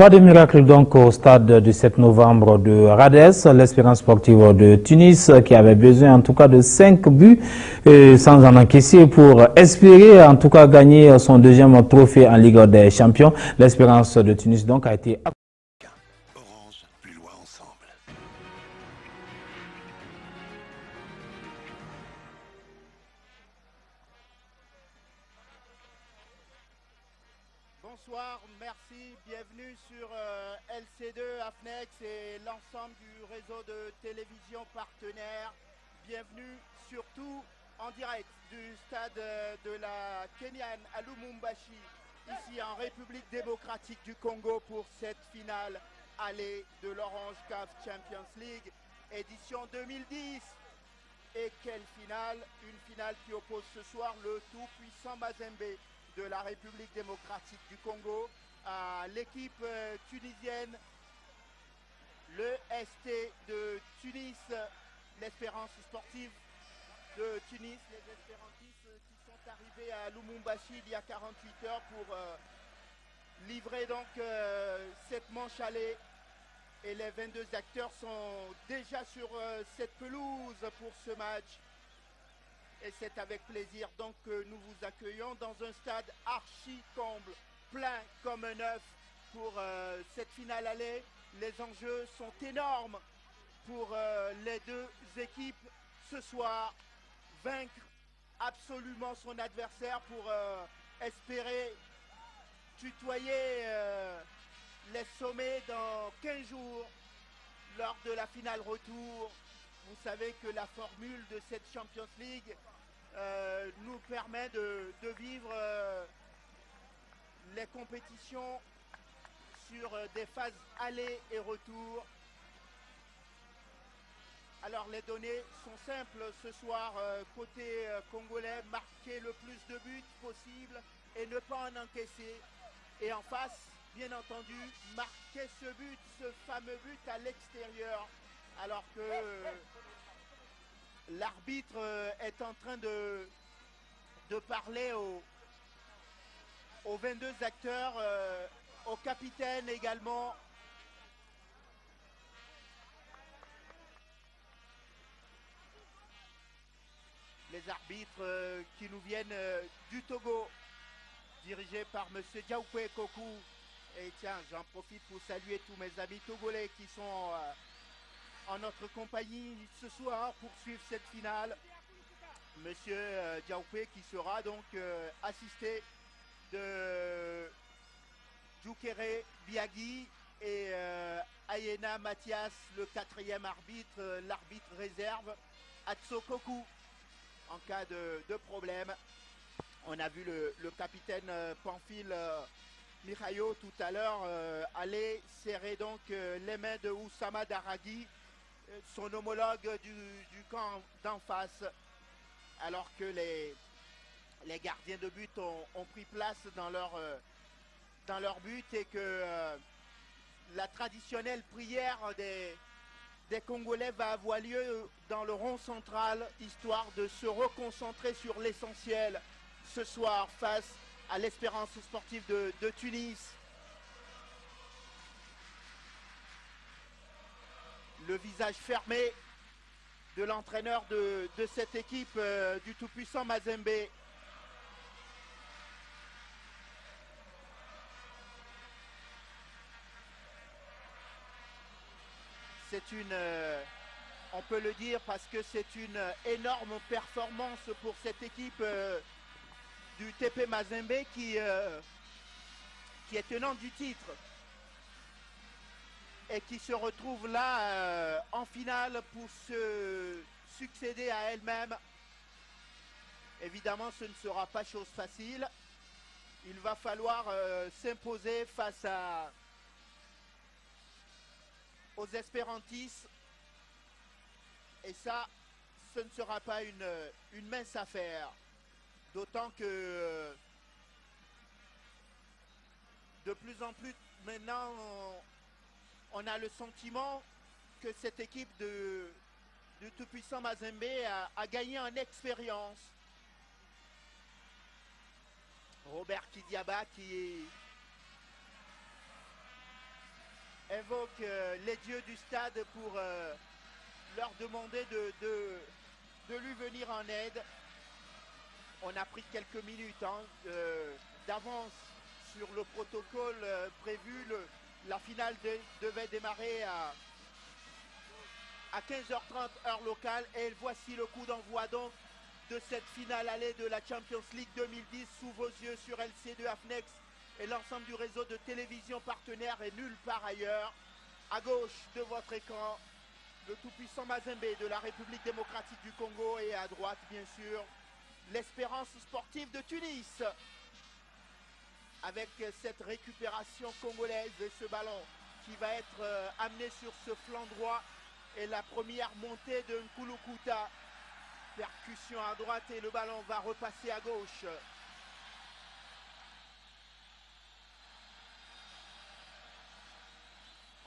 Pas de miracle donc au stade du 7 novembre de Rades, l'espérance sportive de Tunis qui avait besoin en tout cas de 5 buts sans en encaisser pour espérer en tout cas gagner son deuxième trophée en Ligue des Champions. L'espérance de Tunis donc a été en direct du stade euh, de la Kenyan à ici en République démocratique du Congo pour cette finale allée de l'Orange CAF Champions League édition 2010. Et quelle finale? Une finale qui oppose ce soir le tout puissant Mazembe de la République démocratique du Congo à l'équipe euh, tunisienne, le ST de Tunis, l'espérance sportive Tunis, les espérantistes qui sont arrivés à Lumumbashi il y a 48 heures pour euh, livrer donc euh, cette manche allée. Et les 22 acteurs sont déjà sur cette pelouse pour ce match. Et c'est avec plaisir donc que nous vous accueillons dans un stade archi comble, plein comme un œuf pour euh, cette finale allée. Les enjeux sont énormes pour euh, les deux équipes ce soir. Vaincre absolument son adversaire pour euh, espérer tutoyer les sommets dans 15 jours lors de la finale retour. Vous savez que la formule de cette Champions League euh, nous permet de, vivre euh, les compétitions sur euh, des phases aller et retour. Alors les données sont simples ce soir, côté congolais, marquer le plus de buts possible et ne pas en encaisser. Et en face, bien entendu, marquer ce but, ce fameux but à l'extérieur. Alors que l'arbitre euh, est en train de, parler aux, 22 acteurs, euh, au capitaine également. Les arbitres euh, qui nous viennent du Togo, dirigés par M. Diaoupé Kokou. Et tiens, j'en profite pour saluer tous mes amis togolais qui sont en notre compagnie ce soir pour suivre cette finale. Monsieur euh, Diaoupé qui sera donc euh, assisté de Djoukere Biagui et euh, Ayena Mathias, le quatrième arbitre, l'arbitre réserve, Atsokoku en cas de, problème. On a vu le, capitaine Pamphile Mihayo tout à l'heure aller serrer donc les mains de Oussama Daraghi son homologue du, camp d'en face, alors que les, les gardiens de but ont, pris place dans leur, euh, dans leur but et que euh, la traditionnelle prière des, des Congolais va avoir lieu dans le rond central, histoire de se reconcentrer sur l'essentiel ce soir face à l'espérance sportive de Tunis. le visage fermé de l'entraîneur de, cette équipe euh, du tout-puissant Mazembe. C'est une, euh, on peut le dire parce que c'est une énorme performance pour cette équipe euh, du TP Mazembe qui, qui est tenant du titre et qui se retrouve là euh, en finale pour se succéder à elle-même. Évidemment, ce ne sera pas chose facile. Il va falloir euh, s'imposer face à, aux espérantistes. Et ça, ce ne sera pas une, une mince affaire. D'autant que euh, de plus en plus maintenant, on a le sentiment que cette équipe de, tout-puissant Mazembe a, gagné en expérience. Robert Kidiaba qui invoque euh, les dieux du stade pour euh, leur demander de, lui venir en aide. On a pris quelques minutes hein, euh, d'avance sur le protocole prévu. La finale de- devait démarrer à, à 15h30 heure locale. Et voici le coup d'envoi donc de cette finale allée de la Champions League 2010 sous vos yeux sur LC2 Afnex et l'ensemble du réseau de télévision partenaire et nulle part ailleurs. À gauche de votre écran, le tout-puissant Mazembe de la République démocratique du Congo et à droite, bien sûr, l'espérance sportive de Tunis. Avec cette récupération congolaise et ce ballon qui va être euh, amené sur ce flanc droit et la première montée de Nkulukuta. Percussion à droite et le ballon va repasser à gauche.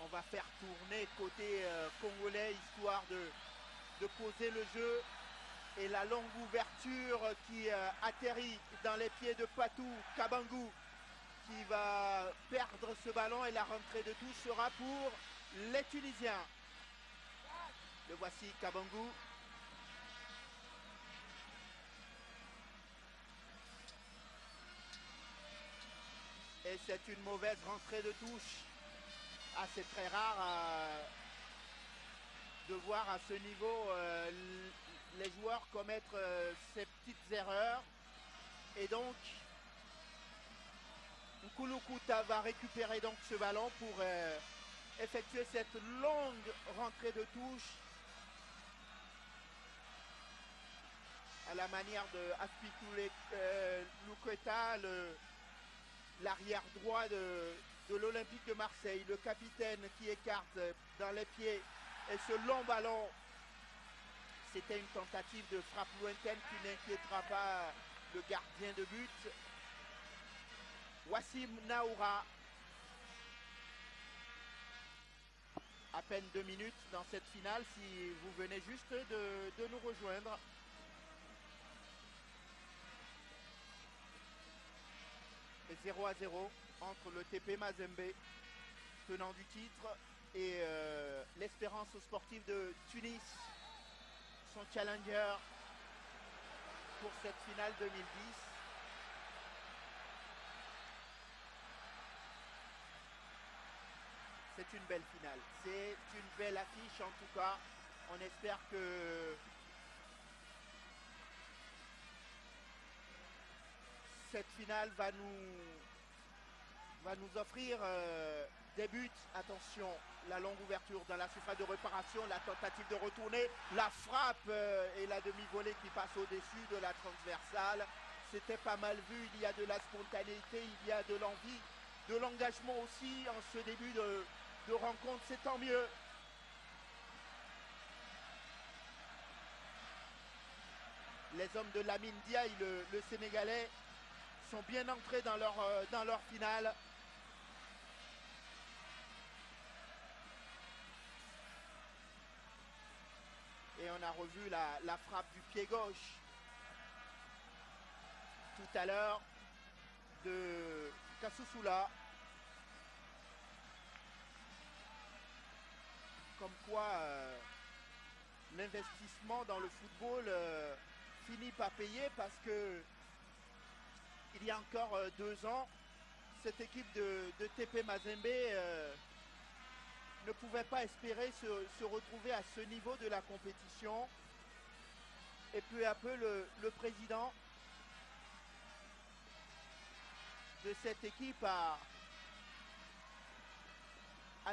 On va faire tourner côté euh, congolais histoire de, poser le jeu. Et la longue ouverture qui euh, atterrit dans les pieds de Patou Kabangou qui va perdre ce ballon et la rentrée de touche sera pour les Tunisiens. Le voici Kabangou. Et c'est une mauvaise rentrée de touche. Ah, c'est très rare euh, de voir à ce niveau euh, les joueurs commettre euh, ces petites erreurs. Et donc, Nkulukuta va récupérer donc ce ballon pour effectuer cette longue rentrée de touche à la manière de euh, Luketa, l'arrière droit de, de l'Olympique de Marseille, le capitaine qui écarte dans les pieds et ce long ballon. C'était une tentative de frappe lointaine qui n'inquiétera pas le gardien de but. Wassim Naoura. À peine deux minutes dans cette finale si vous venez juste de, de nous rejoindre. 0 à 0 entre le TP Mazembe, tenant du titre, et euh, l'Espérance sportive de Tunis, son challenger pour cette finale 2010. C'est une belle finale. C'est une belle affiche en tout cas. On espère que cette finale va nous, va nous offrir euh, des buts. Attention, la longue ouverture dans la surface de réparation, la tentative de retourner, la frappe euh, et la demi-volée qui passe au-dessus de la transversale. C'était pas mal vu, il y a de la spontanéité, il y a de l'envie, de l'engagement aussi en ce début de, de rencontre, c'est tant mieux. Les hommes de Lamine Diaye, le, le Sénégalais, sont bien entrés dans leur, euh, dans leur finale. Et on a revu la, la frappe du pied gauche tout à l'heure de Kasusula. Comme quoi euh, l'investissement dans le football euh, finit par payer parce que il y a encore euh, deux ans, cette équipe de, TP Mazembe euh, ne pouvait pas espérer se, retrouver à ce niveau de la compétition. Et peu à peu, le, président de cette équipe a,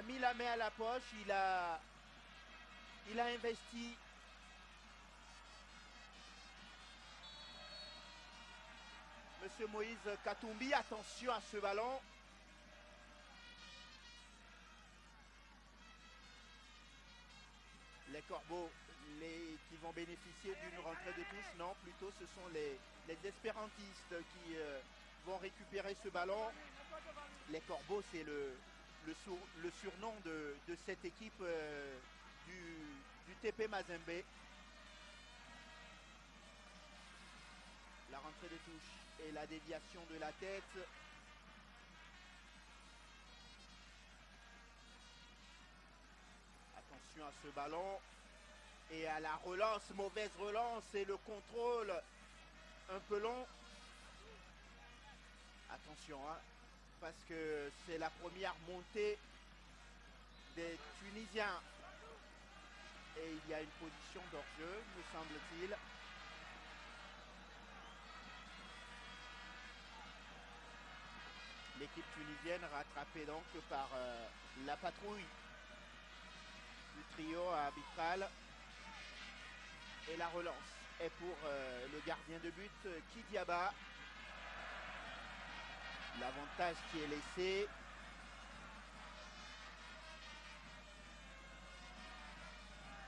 mis la main à la poche, il a investi Monsieur Moïse Katumbi, attention à ce ballon. Les corbeaux qui vont bénéficier d'une rentrée de touche, non, plutôt ce sont les, espérantistes qui euh, vont récupérer ce ballon. Les corbeaux, c'est le, le, sur- le surnom de, de cette équipe euh, du, du TP Mazembe. La rentrée de touche et la déviation de la tête. Attention à ce ballon. Et à la relance, mauvaise relance et le contrôle un peu long. Attention, hein, parce que c'est la première montée des Tunisiens. Et il y a une position d'hors-jeu, me semble-t-il. L'équipe tunisienne rattrapée donc par euh, la patrouille du trio arbitral. Et la relance est pour euh, le gardien de but, Kidiaba. L'avantage qui est laissé.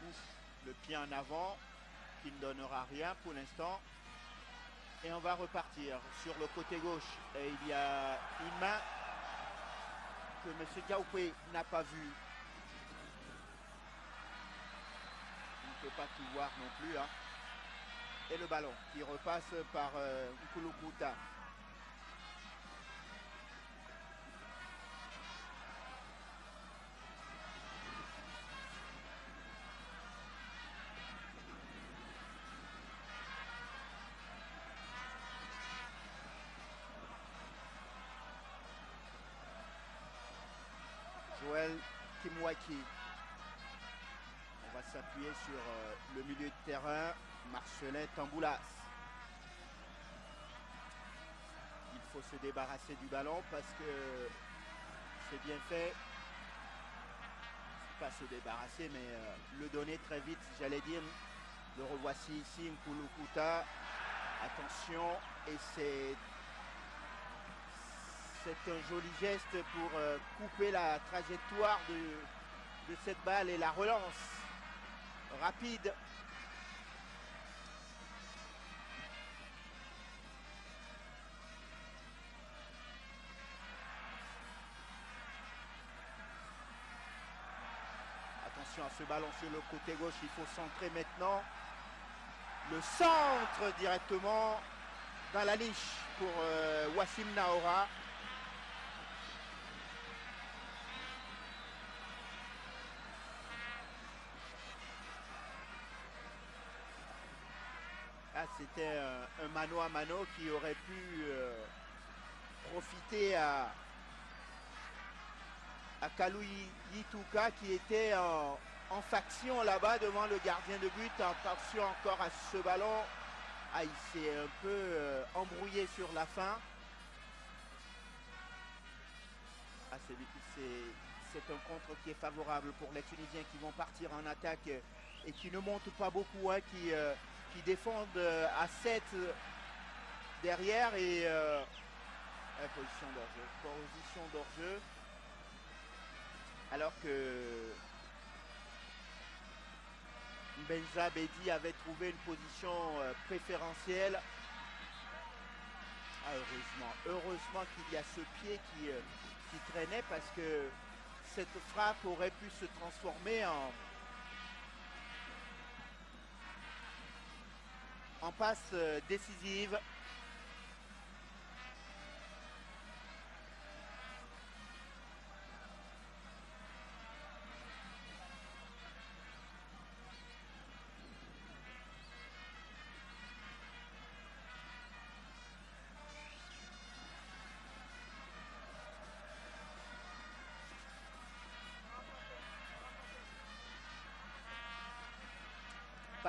Ouf, le pied en avant qui ne donnera rien pour l'instant. Et on va repartir sur le côté gauche. Et il y a une main que M. Diaoupé n'a pas vue. Il ne peut pas tout voir non plus. hein. Et le ballon qui repasse par euh. On va s'appuyer sur euh, le milieu de terrain, Marcelin Tamboulas. Il faut se débarrasser du ballon parce que c'est bien fait. Pas se débarrasser, mais euh, le donner très vite, j'allais dire. Le revoici ici, Nkulukuta. Attention, et c'est c'est un joli geste pour euh, couper la trajectoire de, de cette balle et la relance rapide. Attention à ce ballon sur le côté gauche, il faut centrer maintenant. Le centre directement dans la niche pour euh, Wassim Naora. C'était un, un mano à mano qui aurait pu euh, profiter à, à Kalou Yituka qui était en, en faction là-bas devant le gardien de but. Attention encore à ce ballon. Ah, il s'est un peu euh, embrouillé sur la fin. Ah, c'est- un contre qui est favorable pour les Tunisiens qui vont partir en attaque euh, et qui ne montent pas beaucoup, hein, qui, euh, qui défendent euh, à 7 derrière et euh, euh, position d'hors-jeu. Position d'hors-jeu. Alors que Benza Bedi avait trouvé une position euh, préférentielle. Ah, heureusement, heureusement qu'il y a ce pied qui, euh, qui traînait parce que cette frappe aurait pu se transformer en, en passe euh, décisive.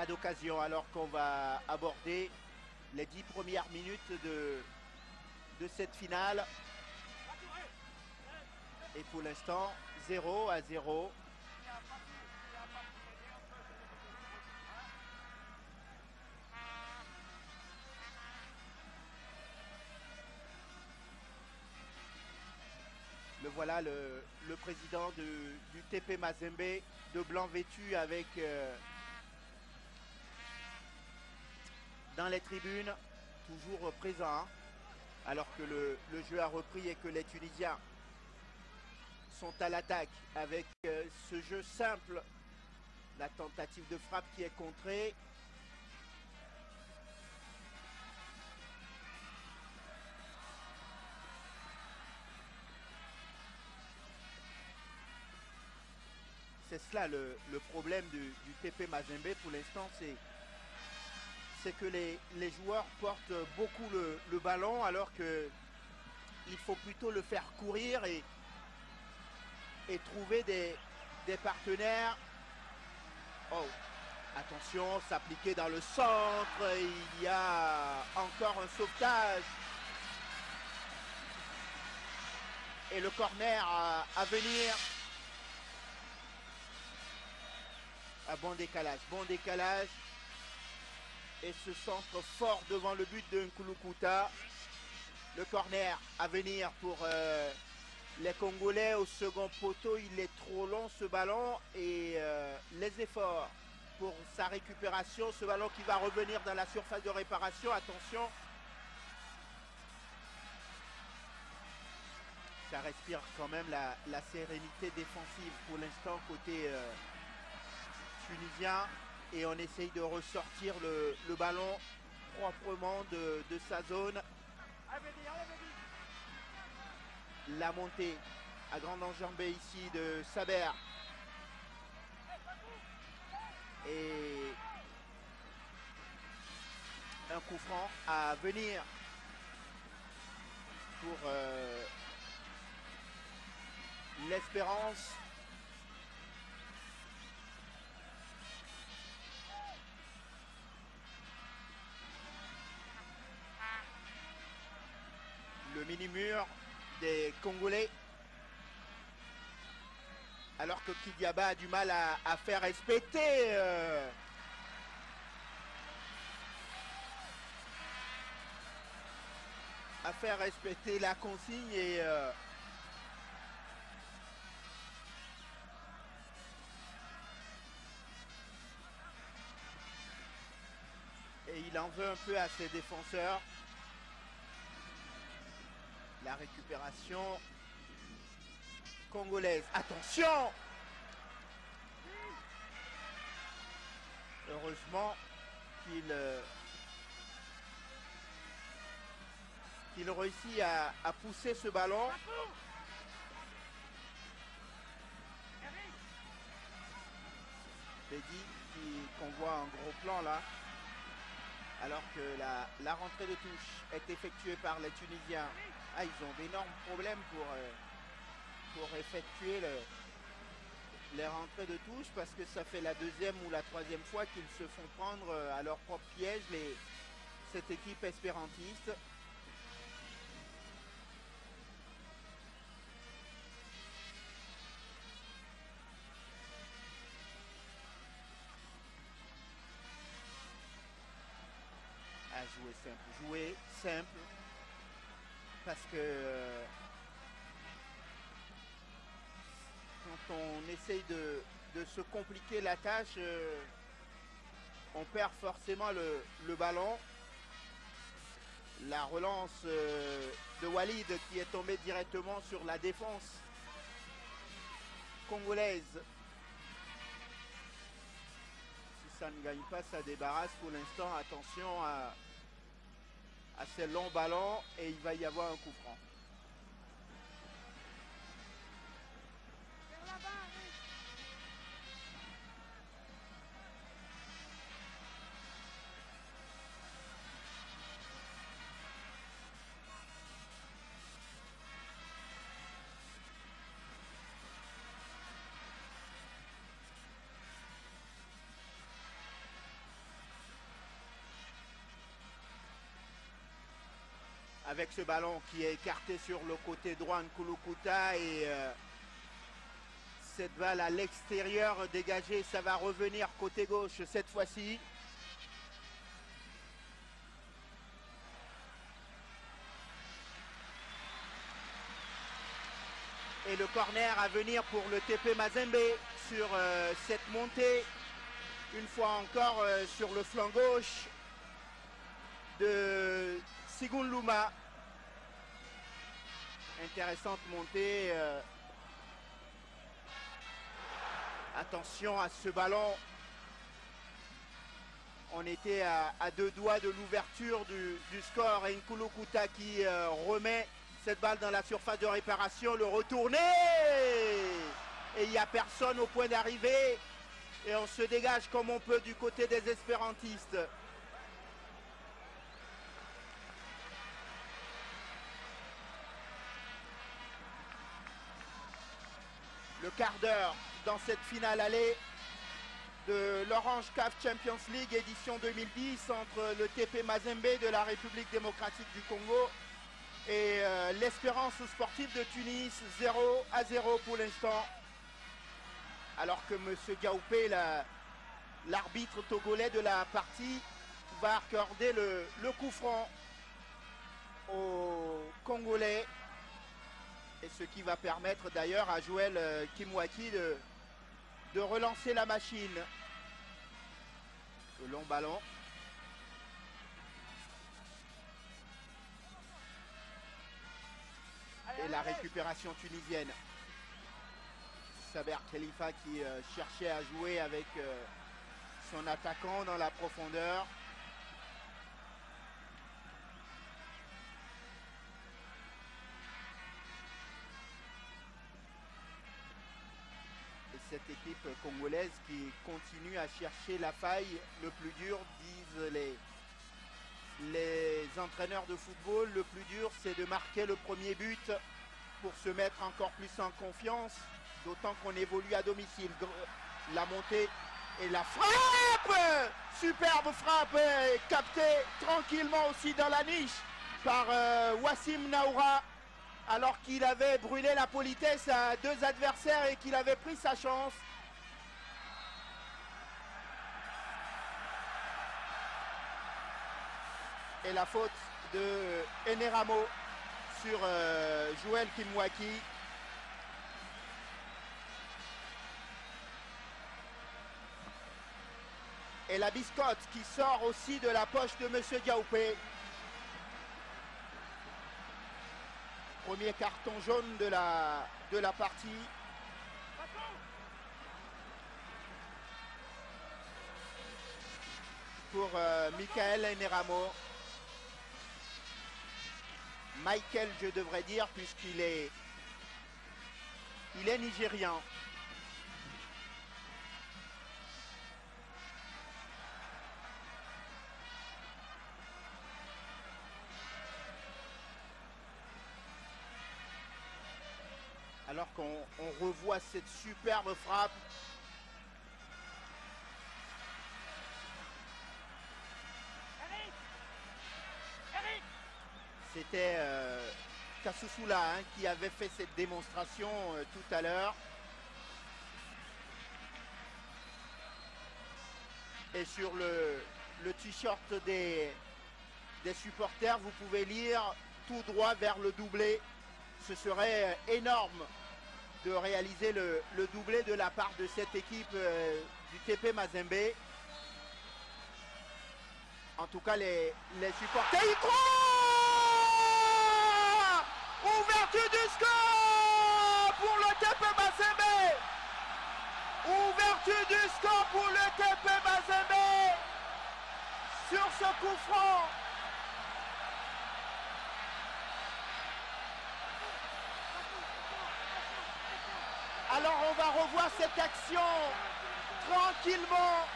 D'occasion alors qu'on va aborder les dix premières minutes de, de cette finale. Et pour l'instant, 0 à 0. Le voilà, le, le président de- du TP Mazembe, de blanc vêtu avec euh, dans les tribunes, toujours présent, hein, alors que le, le jeu a repris et que les Tunisiens sont à l'attaque avec euh, ce jeu simple, la tentative de frappe qui est contrée. C'est cela le, le problème du, du TP Mazembe pour l'instant, c'est c'est que les, les joueurs portent beaucoup le, ballon alors que il faut plutôt le faire courir et, et trouver des, des partenaires. Oh, attention, s'appliquer dans le centre. Il y a encore un sauvetage. Et le corner à, à venir. Un bon décalage, bon décalage. Et ce centre fort devant le but de Nkulukuta. Le corner à venir pour euh, les Congolais au second poteau. Il est trop long ce ballon et euh, les efforts pour sa récupération. Ce ballon qui va revenir dans la surface de réparation. Attention. Ça respire quand même la, sérénité défensive pour l'instant côté euh, tunisien. Et on essaye de ressortir le, ballon proprement de, de sa zone. La montée à grande enjambée ici de Saber. Et un coup franc à venir pour euh, l'espérance. Le mini-mur des Congolais. Alors que Kidiaba a du mal à, faire respecter euh, à faire respecter la consigne euh, et il en veut un peu à ses défenseurs. La récupération congolaise. Attention Heureusement qu'il euh, qu'il réussit à, pousser ce ballon. Qui- qu'on voit en gros plan là. Alors que la, la rentrée de touche est effectuée par les Tunisiens. Ah, ils ont d'énormes problèmes pour, euh, pour effectuer le- les rentrées de touche parce que ça fait la deuxième ou la troisième fois qu'ils se font prendre euh, à leur propre piège les, cette équipe espérantiste. à jouer simple. Jouer simple parce que euh, quand on essaye de, de se compliquer la tâche, euh, on perd forcément le, le ballon. La relance euh, de Walid qui est tombé directement sur la défense congolaise. Si ça ne gagne pas, ça débarrasse pour l'instant. Attention à, à ces longs ballons et il va y avoir un coup franc. Avec ce ballon qui est écarté sur le côté droit Nkulukuta et euh, cette balle à l'extérieur dégagée, ça va revenir côté gauche cette fois-ci. Et le corner à venir pour le TP Mazembe sur euh, cette montée. Une fois encore euh, sur le flanc gauche de Sigun Luma. Intéressante montée. euh. Attention à ce ballon. On était à, deux doigts de l'ouverture du, score. Et Nkulu Kuta qui euh, remet cette balle dans la surface de réparation. Le retourné Et il n'y a personne au point d'arrivée. Et on se dégage comme on peut du côté des espérantistes. Quart d'heure dans cette finale allée de l'Orange CAF Champions League édition 2010 entre le TP Mazembe de la République démocratique du Congo et euh, l'Espérance sportive de Tunis 0 à 0 pour l'instant. Alors que M. Gaoupé, l'arbitre togolais de la partie, va accorder le, le coup franc aux Congolais. Et ce qui va permettre d'ailleurs à Joël euh, Kimwaki de, de relancer la machine. Le long ballon. Et la récupération tunisienne. Saber Khalifa qui euh, cherchait à jouer avec euh, son attaquant dans la profondeur. Cette équipe congolaise qui continue à chercher la faille. Le plus dur, disent les, les entraîneurs de football, le plus dur c'est de marquer le premier but pour se mettre encore plus en confiance, d'autant qu'on évolue à domicile. La montée et la frappe Superbe frappe captée tranquillement aussi dans la niche par euh, Wassim Naoura alors qu'il avait brûlé la politesse à deux adversaires et qu'il avait pris sa chance. Et la faute de Eneramo sur euh, Joël Kimwaki. Et la biscotte qui sort aussi de la poche de M. Diaoupé. Premier carton jaune de la, de la partie. Pour euh, Michael Neramo. Michael, je devrais dire, puisqu'il est, il est nigérian. Qu'on revoit cette superbe frappe. C'était euh, Kasusula hein, qui avait fait cette démonstration euh, tout à l'heure. Et sur le, le t-shirt des, des supporters, vous pouvez lire tout droit vers le doublé. Ce serait énorme de réaliser le, doublé de la part de cette équipe euh, du TP Mazembe. En tout cas, les, les supporters y croient Ouverture du score pour le TP Mazembe Ouverture du score pour le TP Mazembe sur ce coup franc Alors on va revoir action tranquillement.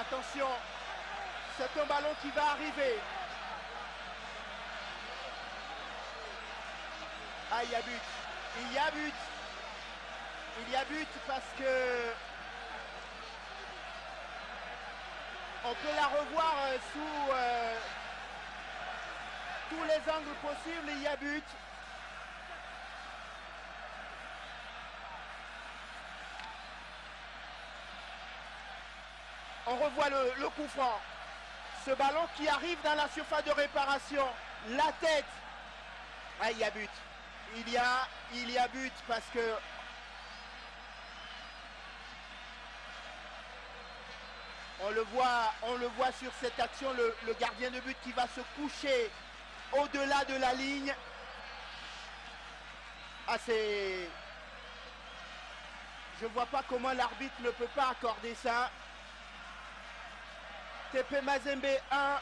Attention, c'est un ballon qui va arriver. Ah, il y a but. Il y a but. Il y a but parce que on peut la revoir euh, sous euh, tous les angles possibles. Il y a but. On revoit le, coup franc. Ce ballon qui arrive dans la surface de réparation. La tête. Ah, il y a but. Il y a, il y but parce que On le voit, on le voit sur cette action, le, gardien de but qui va se coucher au-delà de la ligne. Ah, c'est... Je ne vois pas comment l'arbitre ne peut pas accorder ça. TP Mazembe 1,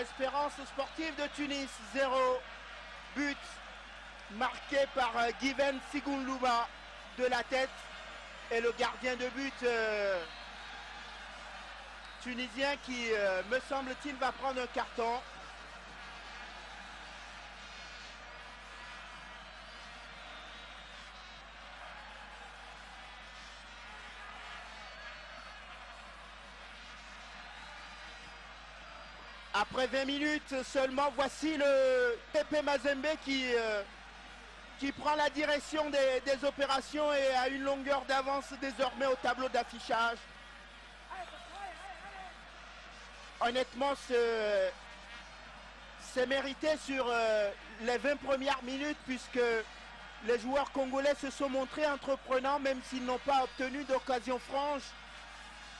Espérance sportive de Tunis 0. But marqué par euh, Given Sigunluba de la tête et le gardien de but euh, tunisien qui, euh, me semble-t-il, va prendre un carton. Après 20 minutes seulement, voici le TP Mazembe qui, euh, qui prend la direction des, opérations et a une longueur d'avance désormais au tableau d'affichage. Honnêtement, ce- c'est mérité sur euh, les 20 premières minutes puisque les joueurs congolais se sont montrés entreprenants même s'ils n'ont pas obtenu d'occasion franche.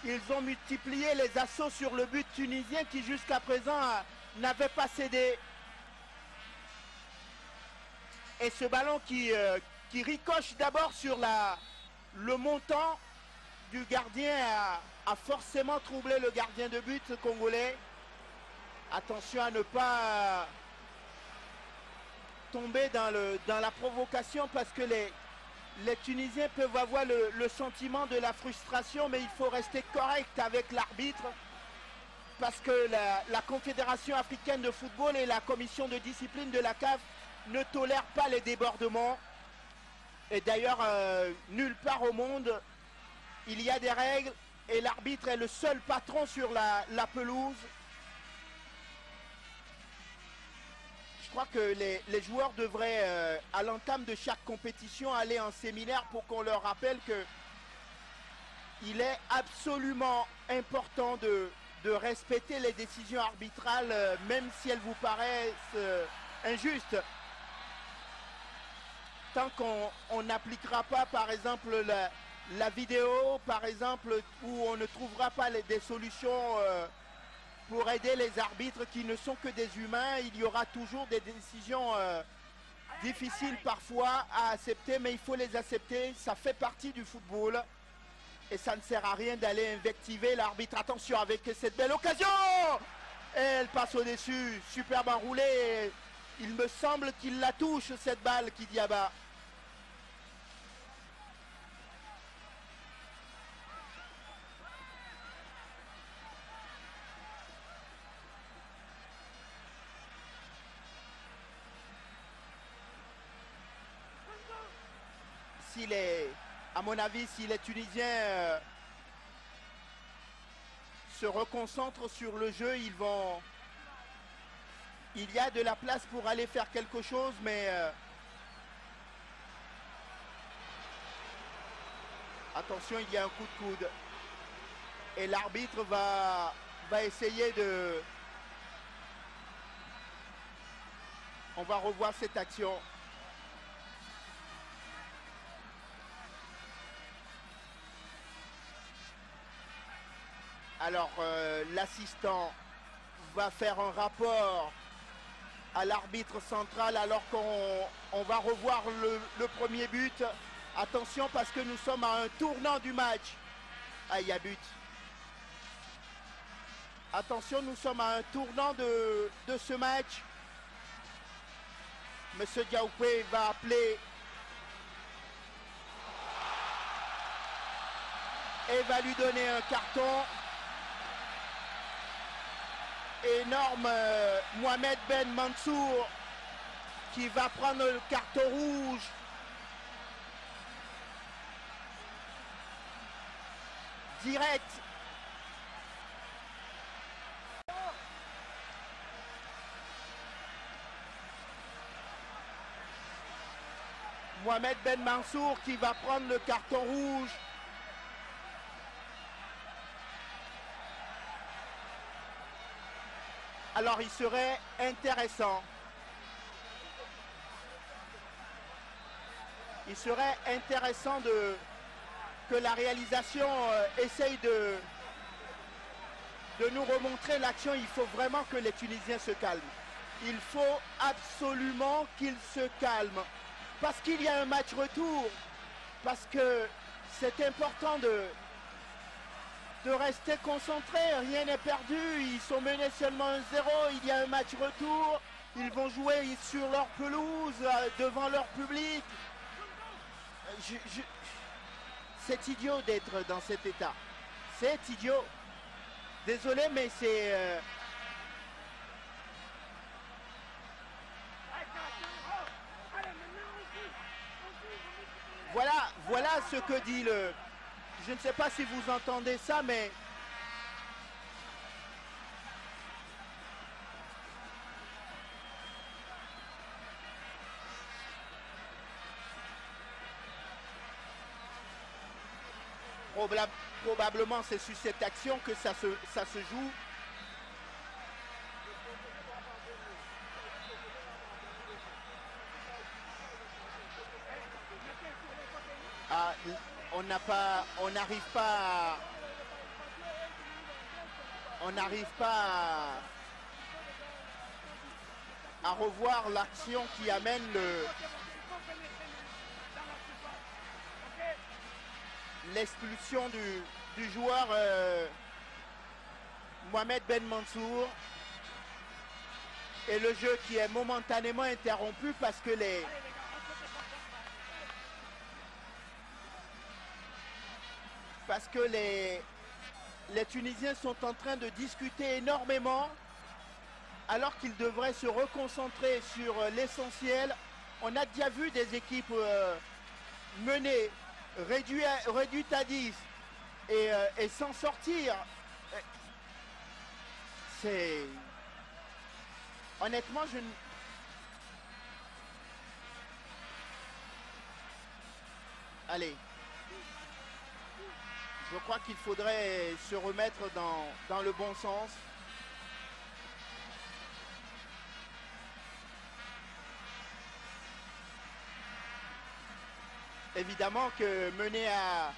Ils ont multiplié les assauts sur le but tunisien qui jusqu'à présent euh, n'avait pas cédé. Et ce ballon qui, euh, qui ricoche d'abord sur la, le montant du gardien a, a forcément troublé le gardien de but congolais. Attention à ne pas euh, tomber dans, le, dans la provocation parce que les, les Tunisiens peuvent avoir le, sentiment de la frustration, mais il faut rester correct avec l'arbitre parce que la, Confédération africaine de football et la commission de discipline de la CAF ne tolèrent pas les débordements. Et d'ailleurs, euh, nulle part au monde, il y a des règles et l'arbitre est le seul patron sur la pelouse. Crois que les, joueurs devraient, euh, à l'entame de chaque compétition, aller en séminaire pour qu'on leur rappelle que il est absolument important de, respecter les décisions arbitrales, euh, même si elles vous paraissent euh, injustes. Tant qu'on on n'appliquera pas, par exemple, la, vidéo, par exemple, où on ne trouvera pas des solutions pour aider les arbitres qui ne sont que des humains, il y aura toujours des décisions euh, difficiles parfois à accepter, mais il faut les accepter. Ça fait partie du football. Et ça ne sert à rien d'aller invectiver l'arbitre. Attention avec cette belle occasion Elle passe au-dessus. Superbe enroulé. Il me semble qu'il la touche, cette balle, Kidiaba. S'il est, à mon avis, si les Tunisiens euh, se reconcentrent sur le jeu, ils vont. Il y a de la place pour aller faire quelque chose, mais. euh, Attention, il y a un coup de coude. Et l'arbitre va, va essayer de. On va revoir cette action. Alors, euh, l'assistant va faire un rapport à l'arbitre central alors qu'on on va revoir le, premier but. Attention parce que nous sommes à un tournant du match. Ah, il y a but. Attention, nous sommes à un tournant de, de ce match. Monsieur Diaoupé va appeler et va lui donner un carton. Énorme euh, Mohamed Ben Mansour qui va prendre le carton rouge. Direct. Mohamed Ben Mansour qui va prendre le carton rouge. Alors il serait intéressant. Il serait intéressant de que la réalisation euh, essaye de, de nous remontrer l'action. Il faut vraiment que les Tunisiens se calment. Il faut absolument qu'ils se calment. Parce qu'il y a un match retour. Parce que c'est important de, de rester concentrés. Rien n'est perdu. Ils sont menés seulement 1-0. Il y a un match retour. Ils vont jouer sur leur pelouse, euh, devant leur public. Je- C'est idiot d'être dans cet état. C'est idiot. Désolé, mais c'est... euh, Voilà, voilà ce que dit le... Je ne sais pas si vous entendez ça, mais... Probablement c'est sur cette action que ça se joue. Ah, on n'a on n'arrive pas, à- revoir l'action qui amène le l'expulsion du, du joueur euh, Mohamed Ben Mansour. Et le jeu qui est momentanément interrompu parce que les que les, les Tunisiens sont en train de discuter énormément alors qu'ils devraient se reconcentrer sur euh, l'essentiel. On a déjà vu des équipes euh, menées, réduites à, réduites à 10 et, euh, et s'en sortir. C'est... Honnêtement, je ne... Allez. Je crois qu'il faudrait se remettre dans, dans le bon sens. Évidemment que mener à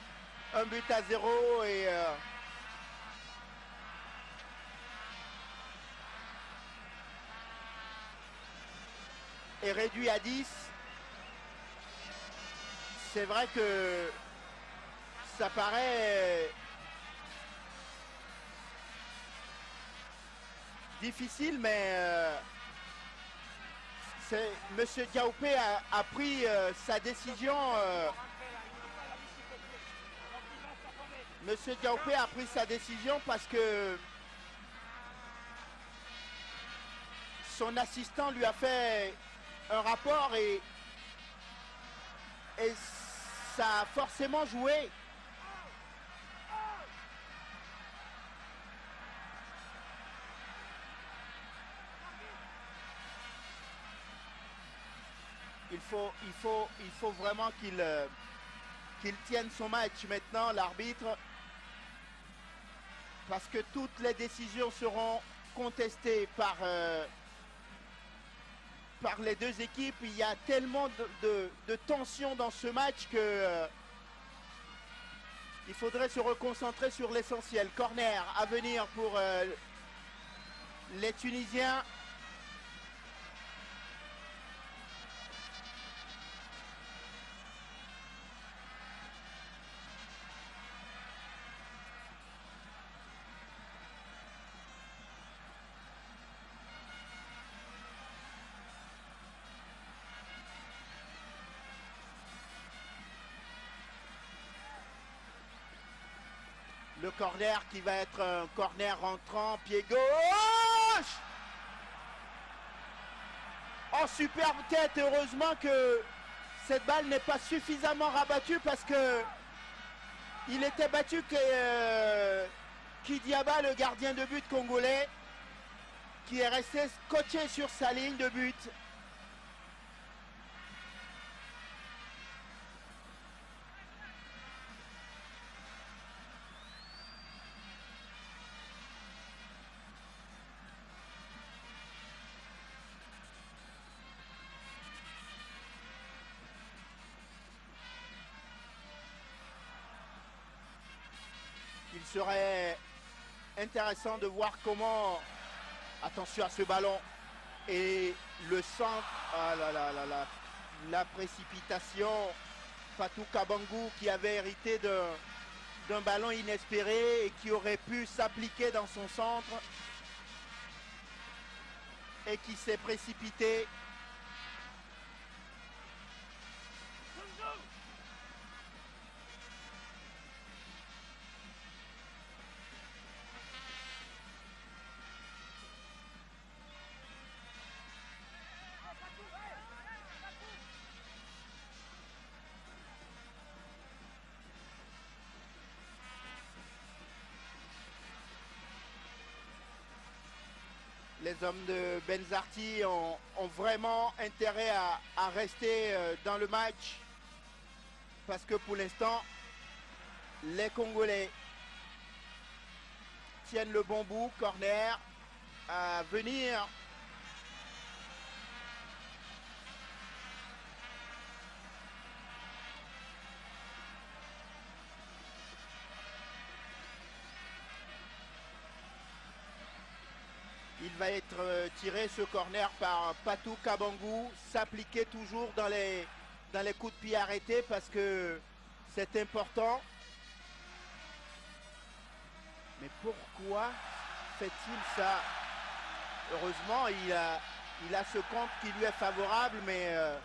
un but à zéro et euh, réduit à 10, c'est vrai que ça paraît difficile, mais euh, c'est- a, pris euh, sa décision. euh, Monsieur Diaoupé a pris sa décision parce que son assistant lui a fait un rapport et ça a forcément joué. Faut, il faut, il faut vraiment qu'il euh, qu'il tienne son match maintenant, l'arbitre, parce que toutes les décisions seront contestées par, euh, par les deux équipes. Il y a tellement de, de- tension dans ce match que euh, il faudrait se reconcentrer sur l'essentiel. Corner à venir pour les Tunisiens. Corner qui va être un corner rentrant, pied gauche Oh, superbe tête, heureusement que cette balle n'est pas suffisamment rabattue parce que il était battu que euh, Kidiaba, le gardien de but congolais, qui est resté scotché sur sa ligne de but. Serait intéressant de voir comment, attention à ce ballon, et le centre, ah là là là la précipitation, Fatou Kabangou qui avait hérité d'un ballon inespéré et qui aurait pu s'appliquer dans son centre et qui s'est précipité. Les hommes de Benzarti ont, vraiment intérêt à, à rester euh, dans le match parce que pour l'instant, les Congolais tiennent le bon bout, corner à venir. Va être euh, tiré ce corner par Patou Kabangou, s'appliquer toujours dans les, dans les coups de pied arrêtés parce que c'est important. Mais pourquoi fait-il ça? Heureusement, il a, il a ce compte qui lui est favorable, mais euh,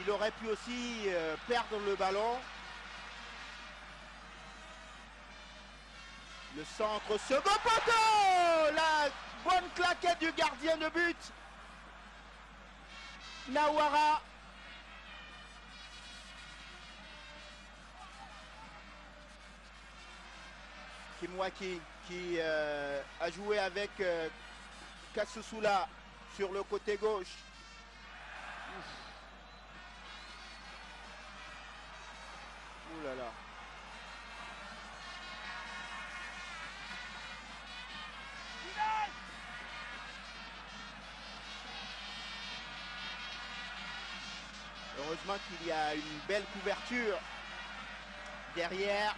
il aurait pu aussi euh, perdre le ballon. Le centre, second poteau bonne claquette du gardien de but. Nawara. Kimwaki qui euh, a joué avec euh, Kasusula sur le côté gauche. Là. Qu'il y a une belle couverture derrière.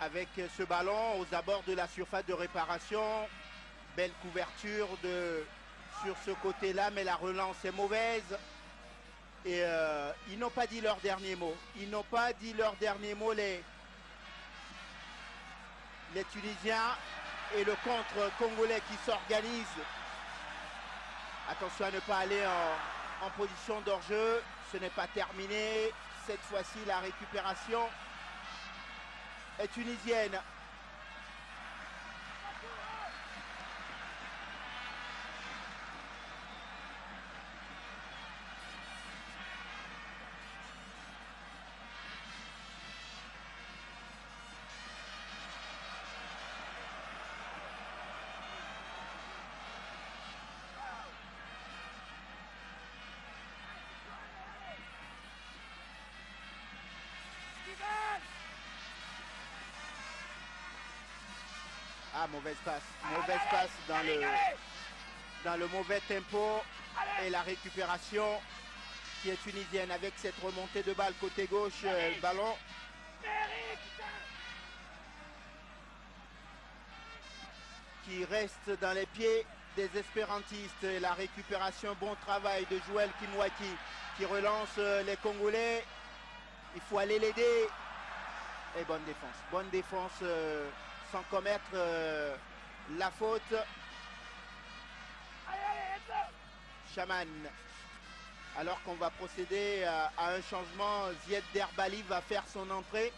Avec ce ballon aux abords de la surface de réparation. Belle couverture de, sur ce côté-là, mais la relance est mauvaise. Et euh, ils n'ont pas dit leur dernier mot. Ils n'ont pas dit leur dernier mot, les, Tunisiens et le contre congolais qui s'organise. Attention à ne pas aller en, en position d'hors-jeu. Ce n'est pas terminé. Cette fois-ci, la récupération tunisienne. Mauvaise passe. Mauvaise passe dans le, dans le mauvais tempo et la récupération qui est tunisienne avec cette remontée de balle côté gauche, euh, le ballon. Qui reste dans les pieds des espérantistes et la récupération, bon travail de Joël Kimwaki qui relance euh, les Congolais. Il faut aller l'aider. Et bonne défense. Bonne défense. euh, sans commettre euh, la faute. Chaman. Alors qu'on va procéder à, à un changement, Zied Derbali va faire son entrée.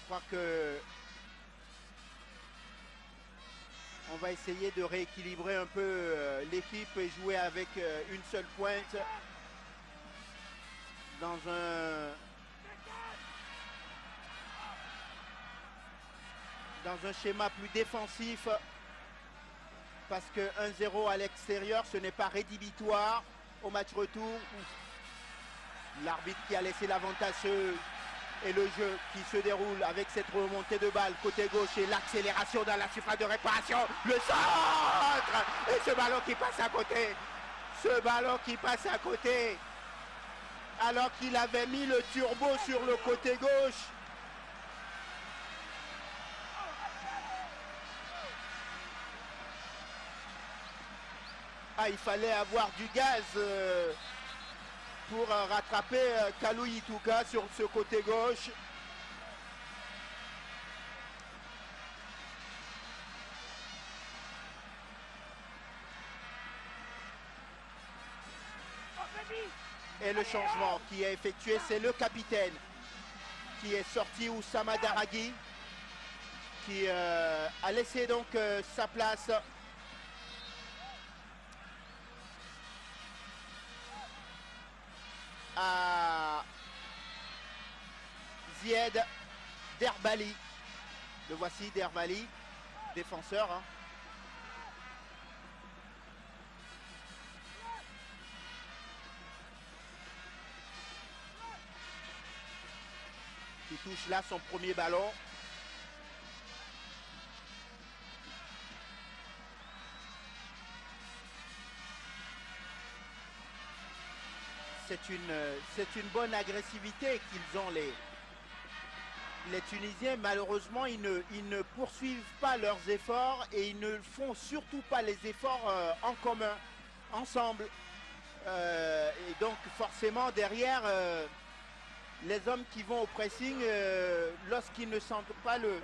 Je crois que on va essayer de rééquilibrer un peu euh, l'équipe et jouer avec euh, une seule pointe dans un dans un schéma plus défensif parce que 1-0 à l'extérieur, ce n'est pas rédhibitoire. au match retour. L'arbitre qui a laissé l'avantage et le jeu qui se déroule avec cette remontée de balle côté gauche et l'accélération dans la surface de réparation. Le centre Et ce ballon qui passe à côté. Ce ballon qui passe à côté. Alors qu'il avait mis le turbo sur le côté gauche. Ah, il fallait avoir du gaz. Euh, pour euh, rattraper euh, Kalou Ituka sur ce côté gauche. Et le changement qui est effectué, c'est le capitaine qui est sorti, Oussama Daraghi, qui a laissé donc sa place Zied Derbali. Le voici, Derbali, défenseur. Hein. Qui touche là son premier ballon. C'est une, c'est une bonne agressivité qu'ils ont les, les Tunisiens. Malheureusement, ils ne, poursuivent pas leurs efforts et ils ne font surtout pas les efforts euh, en commun, ensemble. Euh, et donc forcément derrière, euh, les hommes qui vont au pressing, lorsqu'ils ne sentent pas le,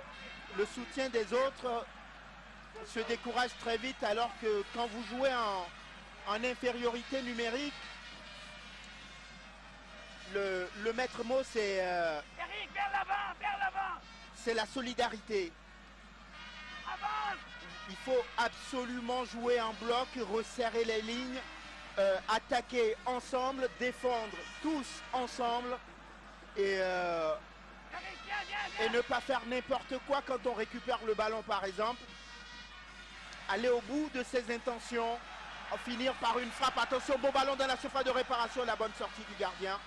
le soutien des autres, se découragent très vite alors que quand vous jouez en infériorité numérique, le, maître mot, c'est. Euh, c'est la solidarité. Il faut absolument jouer en bloc, resserrer les lignes, euh, attaquer ensemble, défendre tous ensemble et, euh, et ne pas faire n'importe quoi quand on récupère le ballon par exemple. Aller au bout de ses intentions, en finir par une frappe. Attention, beau ballon dans la surface de réparation, la bonne sortie du gardien.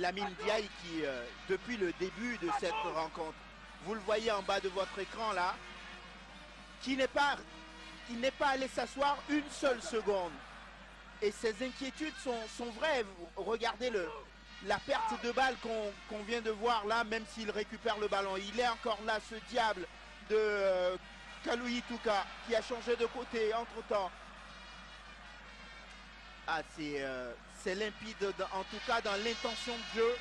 Lamine Diaye qui, euh, depuis le début de cette rencontre, vous le voyez en bas de votre écran là, qui n'est pas, pas allé s'asseoir une seule seconde. Et ses inquiétudes sont, vraies. Regardez le, la perte de balle qu'on vient de voir là, même s'il récupère le ballon. Il est encore là, ce diable de euh, qui a changé de côté entre-temps. Ah, c'est... Euh, c'est limpide, en tout cas dans l'intention de jeu.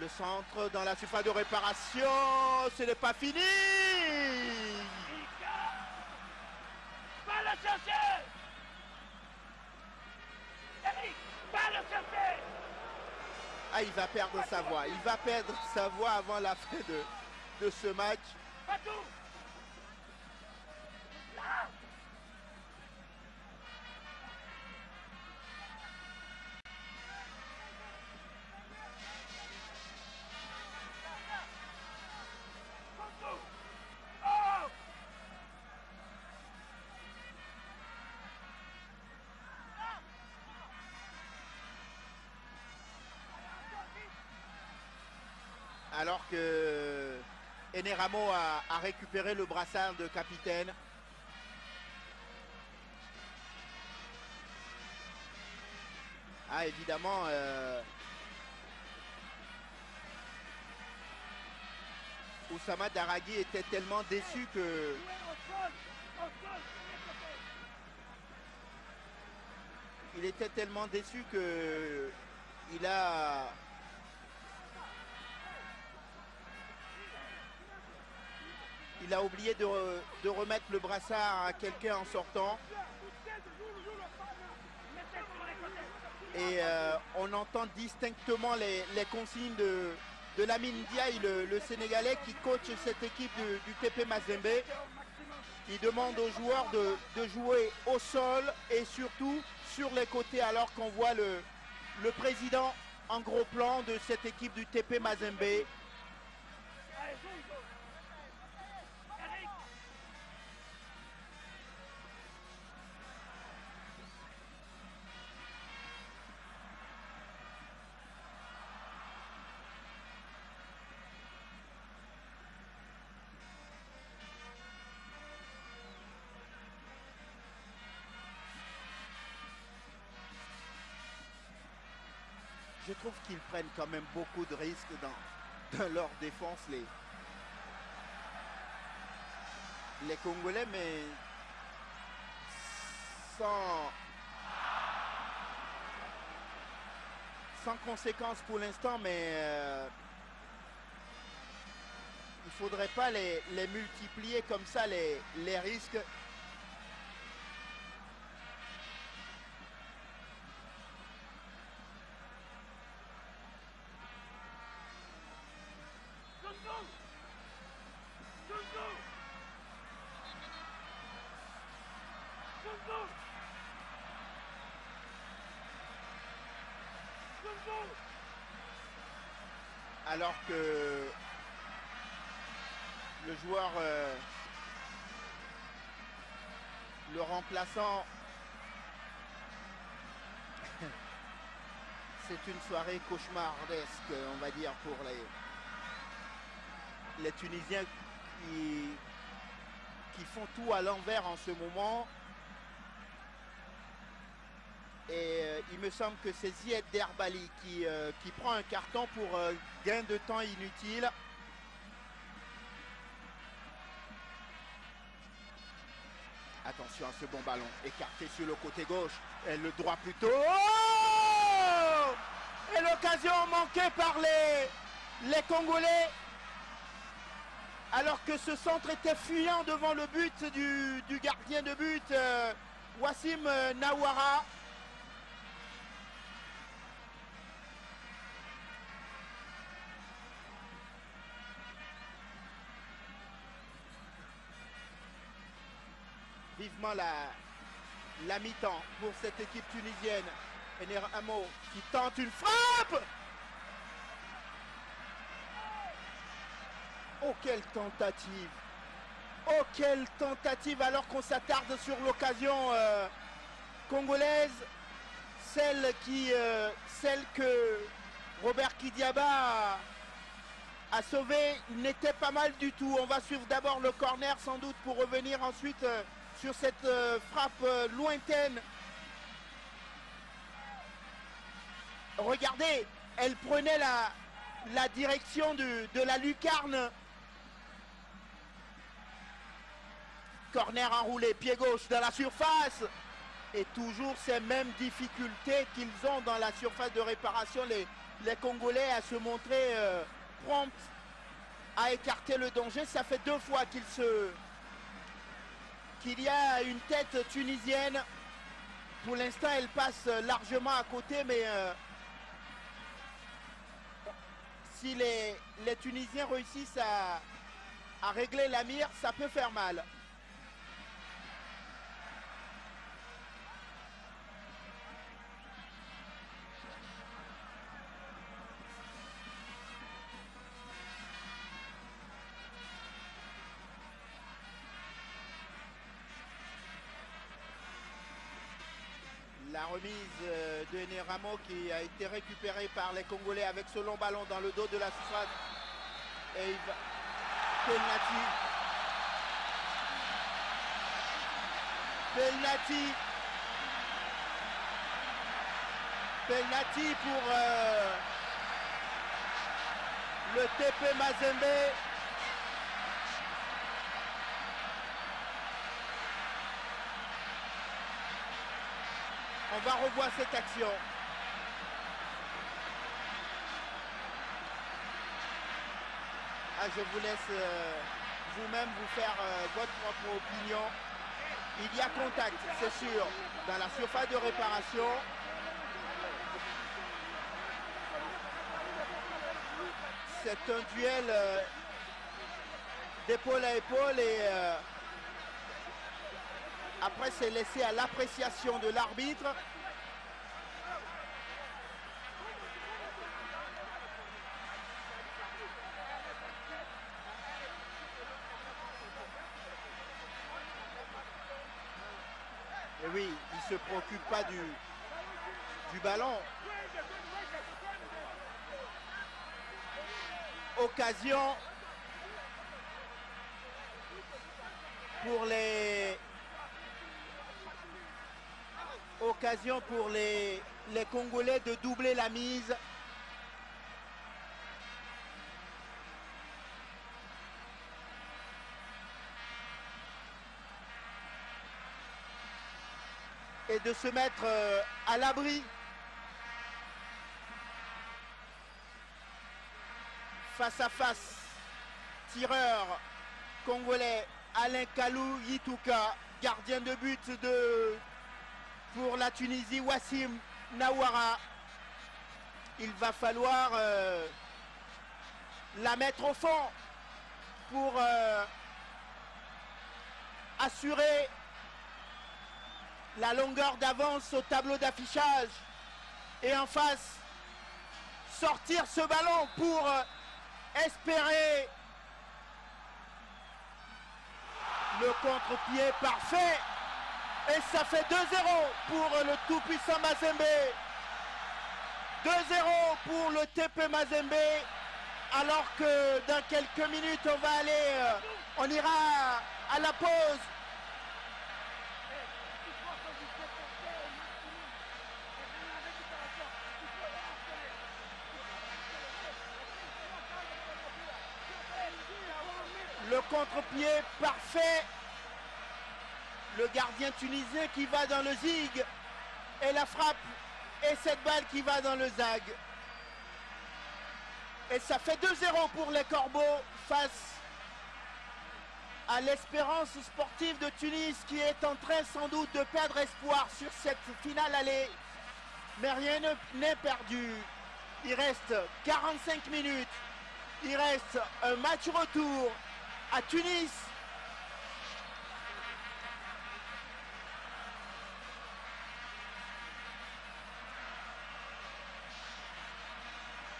Le centre dans la surface de réparation, ce n'est pas fini. le chercher. Eric, le chercher. Ah, il va perdre sa voix. Il va perdre sa voix avant la fin de, de ce match. Alors que Eneramo a, récupéré le brassard de capitaine. Ah évidemment euh, Oussama Daraghi était tellement déçu que il était tellement déçu que il a Il a oublié de, remettre le brassard à quelqu'un en sortant. Et euh, on entend distinctement les, consignes de, de Lamine Diaye, le, Sénégalais qui coach cette équipe du, TP Mazembe. qui demande aux joueurs de, jouer au sol et surtout sur les côtés alors qu'on voit le président en gros plan de cette équipe du TP Mazembe. Je trouve qu'ils prennent quand même beaucoup de risques dans, leur défense, les, Congolais, mais sans, sans conséquence pour l'instant, mais euh, il ne faudrait pas les, multiplier comme ça, les risques. Alors que le joueur, euh, le remplaçant, c'est une soirée cauchemardesque, on va dire, pour les, Tunisiens qui font tout à l'envers en ce moment. Et euh, il me semble que c'est Zied Derbali qui, euh, prend un carton pour euh, gain de temps inutile. Attention à ce bon ballon, écarté sur le côté gauche, et le droit plutôt. Oh Et l'occasion manquée par les, Congolais. Alors que ce centre était fuyant devant le but du, du gardien de but, Wassim Nawara. La, mi-temps pour cette équipe tunisienne. Ener Amo qui tente une frappe Oh quelle tentative Oh quelle tentative alors qu'on s'attarde sur l'occasion euh, congolaise, celle qui, euh, celle que Robert Kidiaba a, a sauvé n'était pas mal du tout. On va suivre d'abord le corner sans doute pour revenir ensuite euh, sur cette euh, frappe euh, lointaine. Regardez, elle prenait la, la direction de, de la lucarne. Corner enroulé, pied gauche dans la surface. Et toujours ces mêmes difficultés qu'ils ont dans la surface de réparation, les, les Congolais, à se montrer euh, prompts à écarter le danger. Ça fait deux fois qu'il se qu'il y a une tête tunisienne. Pour l'instant, elle passe largement à côté, mais euh, si les, Tunisiens réussissent à régler la mire, ça peut faire mal. La remise euh, de Neramo qui a été récupérée par les Congolais avec ce long ballon dans le dos de la surface. Et il va... Penalty. Penalty. Penalty pour euh, le TP Mazembe. Va revoir cette action. Ah, je vous laisse euh, vous-même vous faire euh, votre propre opinion. Il y a contact, c'est sûr, dans la surface de réparation. C'est un duel euh, d'épaule à épaule et Après, c'est laissé à l'appréciation de l'arbitre. Il ne se préoccupe pas du, ballon. Occasion pour les Congolais de doubler la mise. Et de se mettre euh, à l'abri face à face. Tireur congolais Alain Kalou Yituka, gardien de but de, pour la Tunisie, Wassim Nawara. Il va falloir euh, la mettre au fond pour euh, assurer la longueur d'avance au tableau d'affichage. Et en face sortir ce ballon pour euh, espérer le contre-pied parfait. Et ça fait 2-0 pour le tout-puissant Mazembe. 2-0 pour le TP Mazembe. Alors que dans quelques minutes on va aller euh, on ira à la pause le contre-pied parfait. Le gardien tunisien qui va dans le zig. Et la frappe. Et cette balle qui va dans le zag. Et ça fait 2-0 pour les Corbeaux face à l'espérance sportive de Tunis qui est en train sans doute de perdre espoir sur cette finale allée. Mais rien ne- n'est perdu. Il reste 45 minutes. Il reste un match retour à Tunis.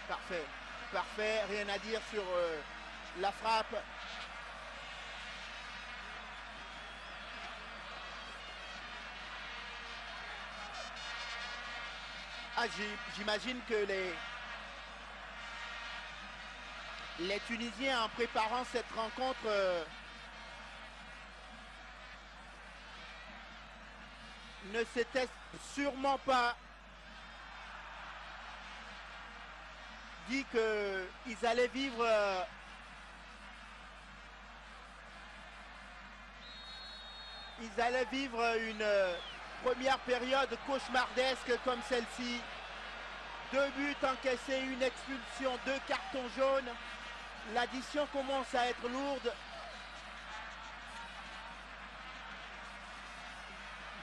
Parfait, parfait, rien à dire sur euh, la frappe. Ah, j'im- j'imagine que les, les Tunisiens, en préparant cette rencontre, euh, ne s'étaient sûrement pas dit qu'ils allaient vivre euh, ils allaient vivre une euh, première période cauchemardesque comme celle-ci. Deux buts encaissés, une expulsion, deux cartons jaunes. L'addition commence à être lourde.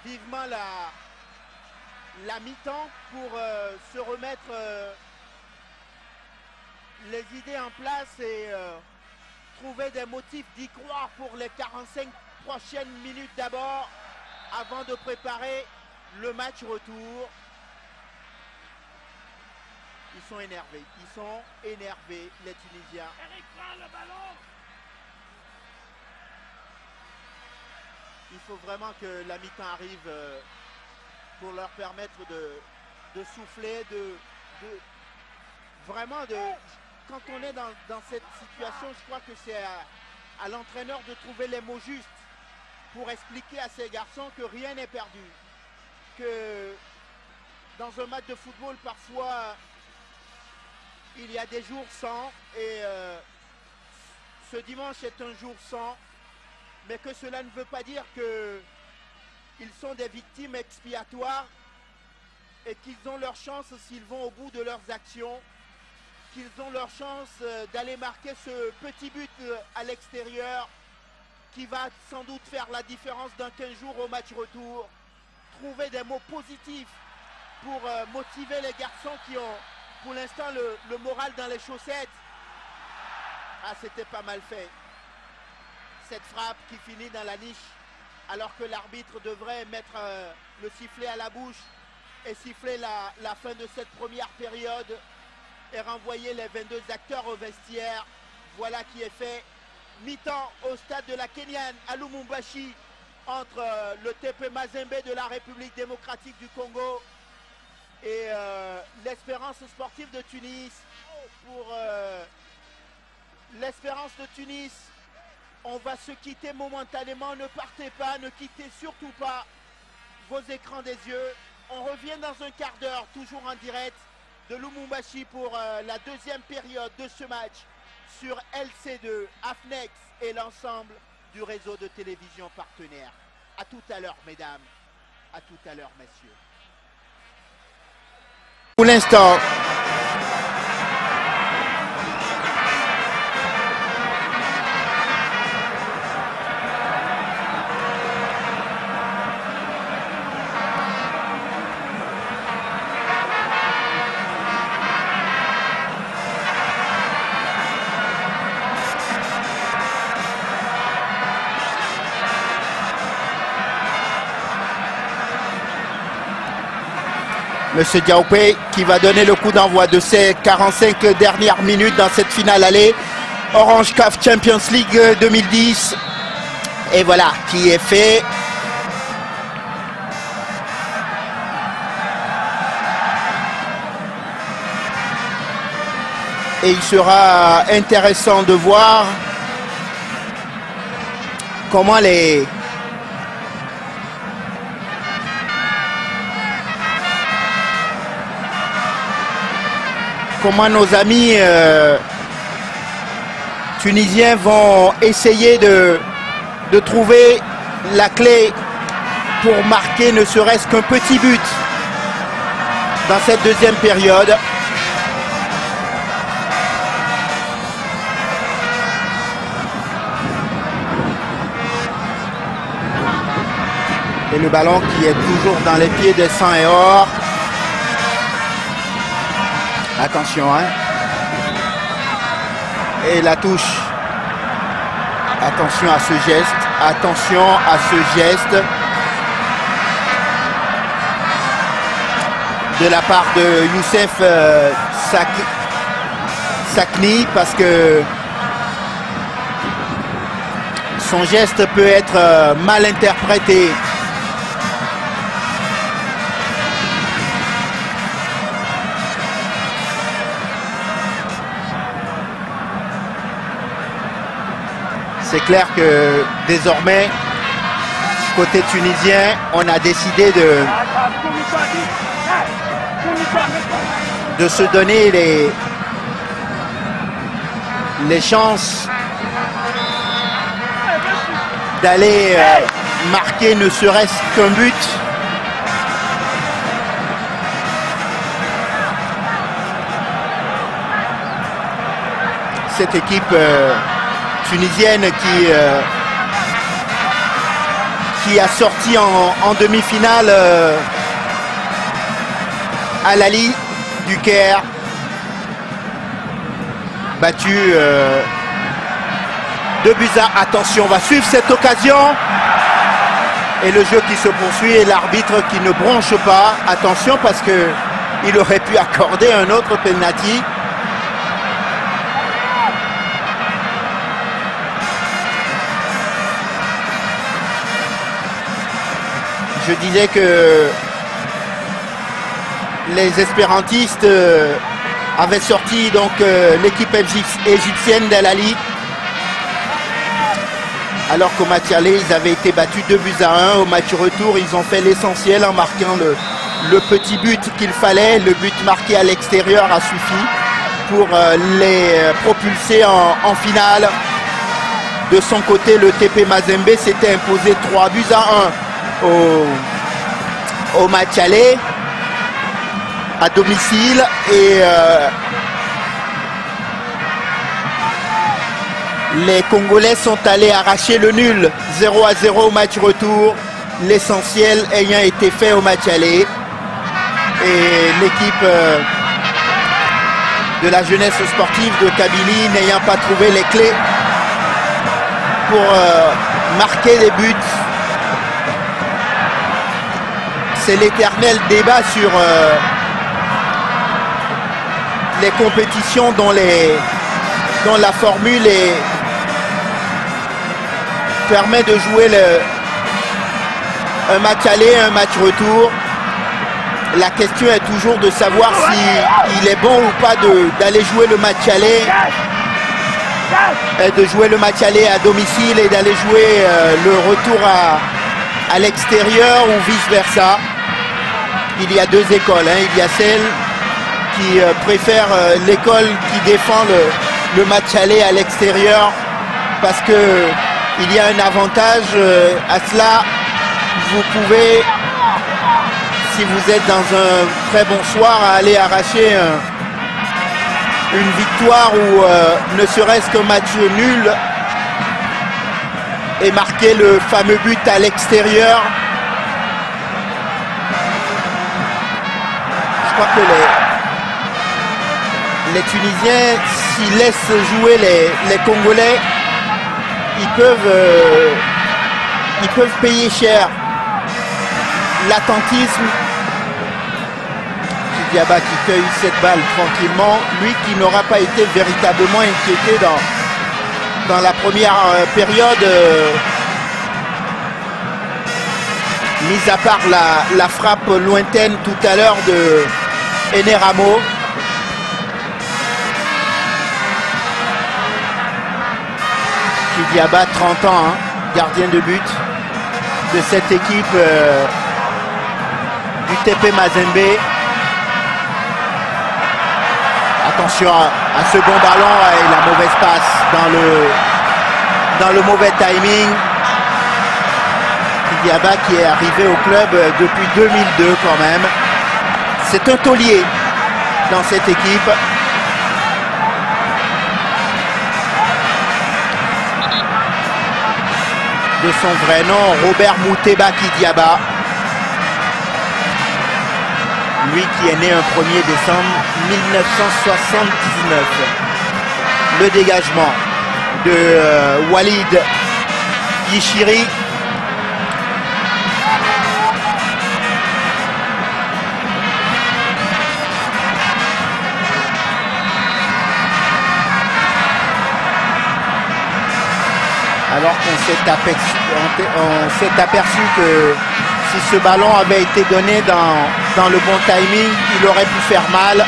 Vivement la, mi-temps pour euh, se remettre euh, les idées en place et euh, trouver des motifs d'y croire pour les 45 prochaines minutes d'abord avant de préparer le match retour. Ils sont énervés, ils sont énervés les Tunisiens. Eric prend le ballon. Il faut vraiment que la mi-temps arrive euh, pour leur permettre de, de souffler, de, de- vraiment de. Quand on est dans, dans cette situation, je crois que c'est à, à l'entraîneur de trouver les mots justes pour expliquer à ces garçons que rien n'est perdu. Que dans un match de football, parfois, il y a des jours sans et euh, ce dimanche est un jour sans mais que cela ne veut pas dire qu'ils sont des victimes expiatoires et qu'ils ont leur chance s'ils vont au bout de leurs actions, qu'ils ont leur chance euh, d'aller marquer ce petit but euh, à l'extérieur qui va sans doute faire la différence dans 15 jours au match retour. Trouver des mots positifs pour motiver les garçons qui ont pour l'instant le, moral dans les chaussettes. Ah, c'était pas mal fait cette frappe qui finit dans la niche alors que l'arbitre devrait mettre euh, le sifflet à la bouche et siffler la, la fin de cette première période et renvoyer les 22 acteurs au vestiaire. Voilà qui est fait. Mi-temps au stade de la Kenyane à Lumumbashi entre euh, le TP Mazembe de la République démocratique du Congo et euh, l'Espérance sportive de Tunis. Pour euh, l'Espérance de Tunis, on va se quitter momentanément. Ne partez pas, ne quittez surtout pas vos écrans des yeux. On revient dans un quart d'heure, toujours en direct de Lumumbashi pour euh, la deuxième période de ce match sur LC2, AFNEX et l'ensemble du réseau de télévision partenaire. À tout à l'heure, mesdames. À tout à l'heure, messieurs. Pour l'instant, Monsieur Diaoupé qui va donner le coup d'envoi de ces 45 dernières minutes dans cette finale allée. Orange CAF Champions League 2010. Et voilà, qui est fait. Et il sera intéressant de voir comment les, comment nos amis euh, tunisiens vont essayer de, de trouver la clé pour marquer ne serait-ce qu'un petit but dans cette deuxième période. Et le ballon qui est toujours dans les pieds des 100 et or. Attention, hein. Et la touche. Attention à ce geste. Attention à ce geste. De la part de Youssef euh, Sak- Sakni parce que son geste peut être euh, mal interprété. C'est clair que désormais, côté tunisien, on a décidé de, de se donner les, les chances d'aller euh, marquer ne serait-ce qu'un but. Cette équipe euh, tunisienne qui, euh, qui a sorti en, demi-finale euh, Al-Ali du Caire, battu euh, de à- Attention, on va suivre cette occasion. Et le jeu qui se poursuit et l'arbitre qui ne bronche pas. Attention parce que il aurait pu accorder un autre penalty. Je disais que les espérantistes euh, avaient sorti donc euh, l'équipe égyp- égyptienne d'Al Ali. Alors qu'au match aller, ils avaient été battus 2 buts à 1. Au match retour, ils ont fait l'essentiel en marquant le, petit but qu'il fallait. Le but marqué à l'extérieur a suffi pour euh, les propulser en, en finale. De son côté, le TP Mazembe s'était imposé 3 buts à 1 au, match aller à domicile et euh, les Congolais sont allés arracher le nul. 0 à 0 au match retour. L'essentiel ayant été fait au match aller. Et l'équipe euh, de la jeunesse sportive de Kabylie n'ayant pas trouvé les clés pour euh, marquer les buts c'est l'éternel débat sur euh, les compétitions dont, les, la formule permet de jouer le, un match aller, un match retour. La question est toujours de savoir si il est bon ou pas d'aller jouer le match aller et de jouer le match aller à domicile et d'aller jouer euh, le retour à, à l'extérieur ou vice-versa. Il y a deux écoles. hein. Il y a celle qui euh, préfère euh, l'école qui défend le, match aller à l'extérieur parce que il y a un avantage euh, à cela. Vous pouvez, si vous êtes dans un très bon soir, aller arracher un, une victoire ou ne serait-ce qu'un match nul et marquer le fameux but à l'extérieur. Que les, les Tunisiens, s'ils laissent jouer les, les Congolais, ils peuvent, euh, ils peuvent payer cher. L'attentisme, Diaba qui cueille cette balle tranquillement, lui qui n'aura pas été véritablement inquiété dans, dans la première euh, période, euh, mis à part la, la frappe lointaine tout à l'heure de Eneramo. Diaba, 30 ans, hein, gardien de but de cette équipe euh, du TP Mazembe. Attention à, à ce bon ballon et la mauvaise passe dans le, dans le mauvais timing. Diaba qui est arrivé au club euh, depuis 2002 quand même. C'est un taulier dans cette équipe. De son vrai nom, Robert Mouteba Kidiaba. Lui qui est né un 1er décembre 1979. Le dégagement de euh, Walid Yishiri. Alors qu'on s'est aperçu, que si ce ballon avait été donné dans, dans le bon timing, il aurait pu faire mal.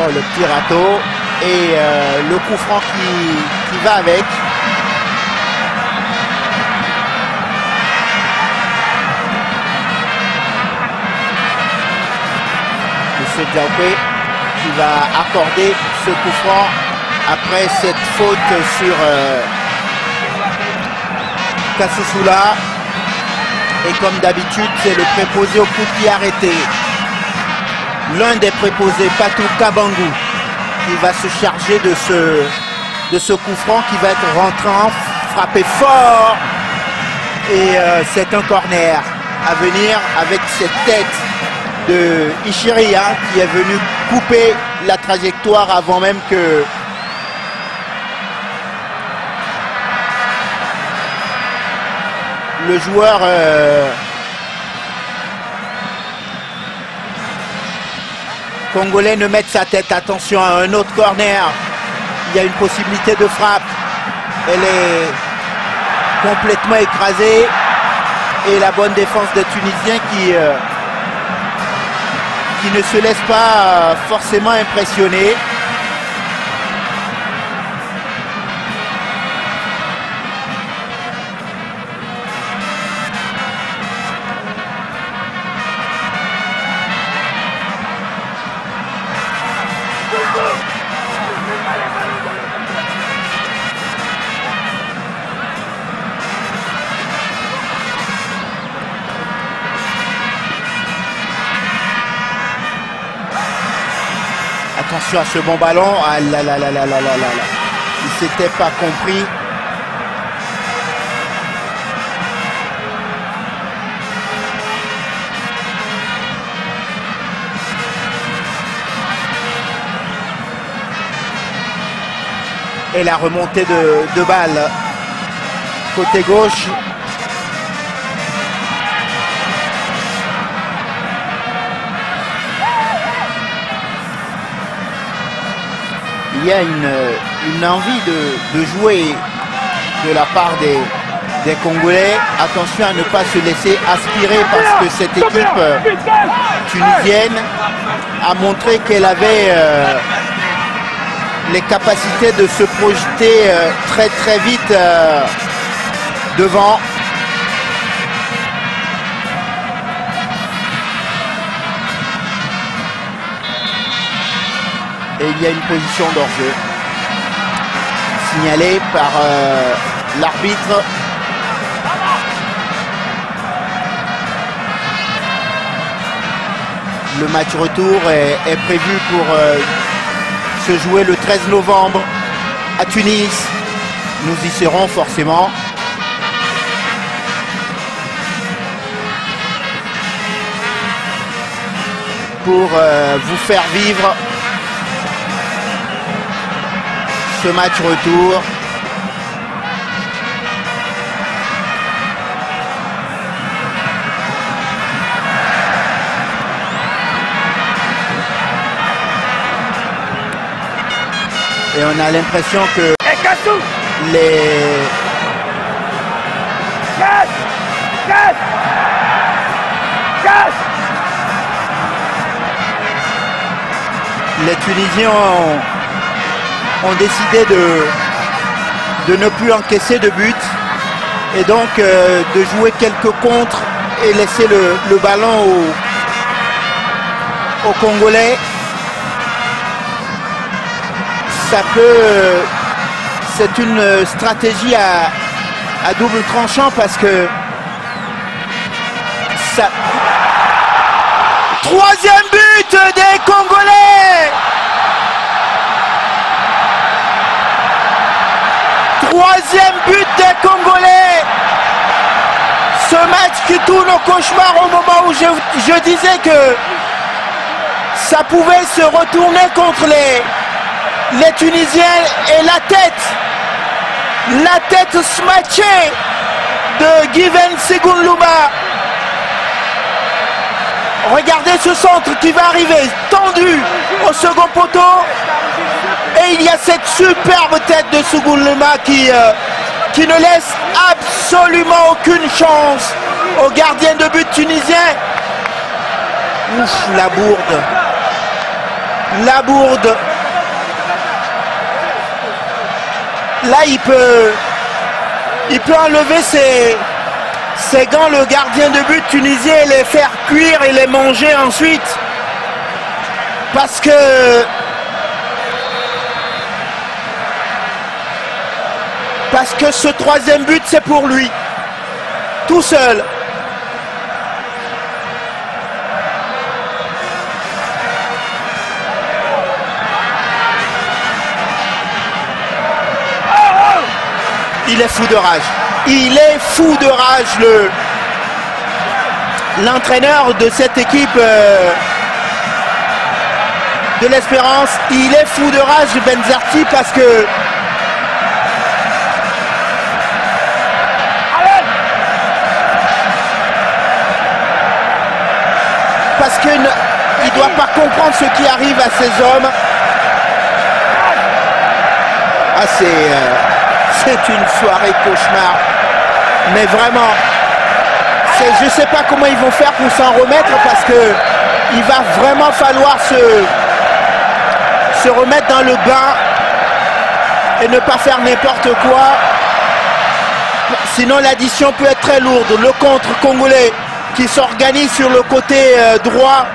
Oh, le petit râteau et euh, le coup franc qui, qui va avec. Diaupé qui va accorder ce coup franc après cette faute sur euh, Kassusula. Et comme d'habitude, c'est le préposé au coup de pied arrêté. L'un des préposés, Patou Kabangou, qui va se charger de ce, de ce coup franc qui va être rentrant, frappé fort. Et euh, c'est un corner à venir avec cette tête de Ishiri hein, qui est venu couper la trajectoire avant même que le joueur euh, congolais ne mette sa tête. Attention à un autre corner. Il y a une possibilité de frappe. Elle est complètement écrasée. Et la bonne défense des Tunisiens qui, euh, qui ne se laisse pas euh, forcément impressionner. À ce bon ballon. Ah là là là là là là là là. Il s'était pas compris. Et la remontée de, de balle côté gauche. Il y a une, une envie de, de jouer de la part des, des Congolais. Attention à ne pas se laisser aspirer parce que cette équipe euh, tunisienne a montré qu'elle avait euh, les capacités de se projeter euh, très très vite euh, devant. Et il y a une position d'hors-jeu signalée par euh, l'arbitre. Le match retour est, prévu pour euh, se jouer le 13 novembre à Tunis. Nous y serons forcément. Pour euh, vous faire vivre ce match retour. Et on a l'impression que les, les Tunisiens ont, ont décidé de, ne plus encaisser de but et donc euh, de jouer quelques contres et laisser le, ballon aux, aux Congolais. C'est une stratégie à, à double tranchant parce que ça, Troisième but des Congolais Troisième but des Congolais Ce match qui tourne au cauchemar au moment où je, disais que ça pouvait se retourner contre les, les Tunisiens et la tête, la tête smatchée de Given Segunluba. Regardez ce centre qui va arriver, tendu au second poteau. Et il y a cette superbe tête de Sugunlema qui, euh, qui ne laisse absolument aucune chance au gardien de but tunisien. Ouf, la bourde. La bourde. Là, il peut, il peut enlever ses, ses gants, le gardien de but tunisien, et les faire cuire et les manger ensuite. Parce que. Parce que ce troisième but, c'est pour lui. Tout seul. Il est fou de rage. Il est fou de rage, le l'entraîneur de cette équipe euh, de l'Espérance. Il est fou de rage, Benzarti, parce que parce qu'il ne doit pas comprendre ce qui arrive à ces hommes. Ah, c'est euh, une soirée cauchemar. Mais vraiment, je ne sais pas comment ils vont faire pour s'en remettre parce que il va vraiment falloir se, se remettre dans le bain et ne pas faire n'importe quoi. Sinon l'addition peut être très lourde. Le contre congolais qui s'organise sur le côté euh, droit.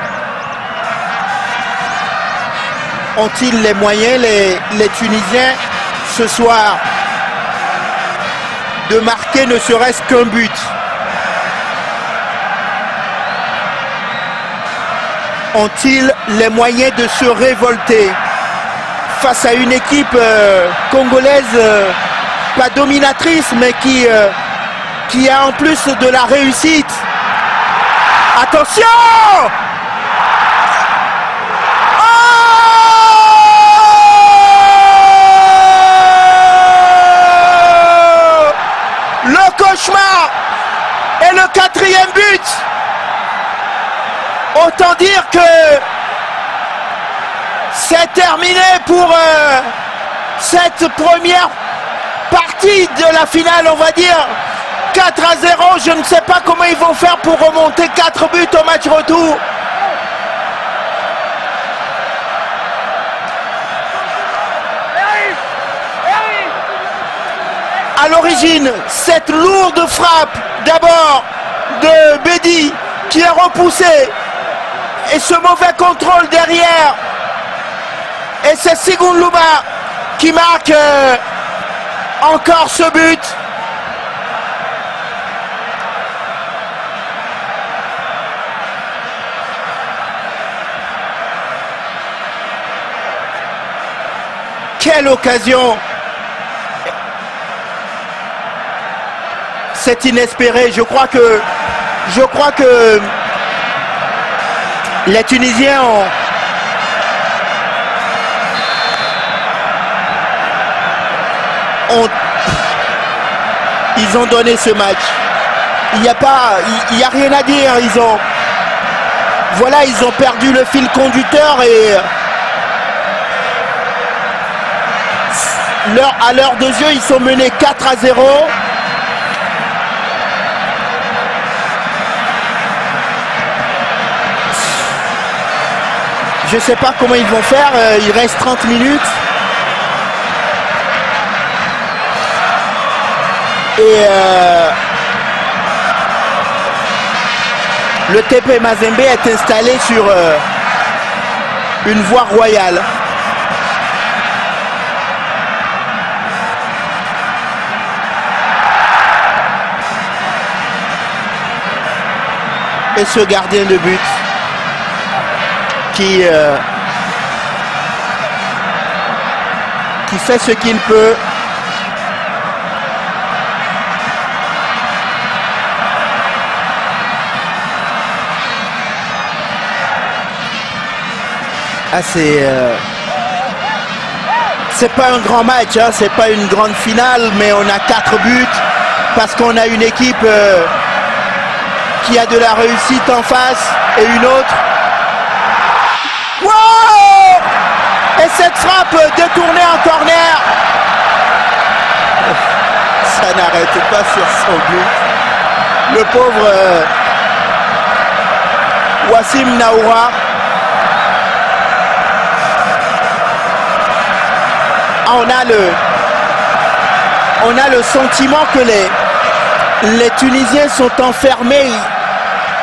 Ont-ils les moyens, les, les Tunisiens, ce soir, de marquer ne serait-ce qu'un but? Ont-ils les moyens de se révolter face à une équipe euh, congolaise euh, pas dominatrice, mais qui, qui a en plus de la réussite? Attention! Oh! Le cauchemar et le quatrième but. Autant dire que c'est terminé pour euh, cette première partie de la finale, on va dire, 4 à 0. Je ne sais pas comment ils vont faire pour remonter 4 buts au match retour. À l'origine, cette lourde frappe d'abord de Bédi qui est repoussé et ce mauvais contrôle derrière. Et c'est Sigoun Louba qui marque euh, encore ce but. Quelle occasion C'est inespéré. Je crois que je crois que les Tunisiens ont ils ont donné ce match. Il n'y a pas il n'y a rien à dire, ils ont voilà, ils ont perdu le fil conducteur et à l'heure de jeu, ils sont menés 4 à 0. Je ne sais pas comment ils vont faire, euh, il reste 30 minutes. Et euh, le TP Mazembe est installé sur euh, une voie royale. Ce gardien de but qui, euh, qui fait ce qu'il peut. Ah, c'est euh, pas un grand match, hein, c'est pas une grande finale, mais on a quatre buts parce qu'on a une équipe euh, qui a de la réussite en face et une autre. Et cette frappe détournée en corner. Ça n'arrête pas sur son but. Le pauvre euh, Wassim Naoura. On a le on a le sentiment que les les Tunisiens sont enfermés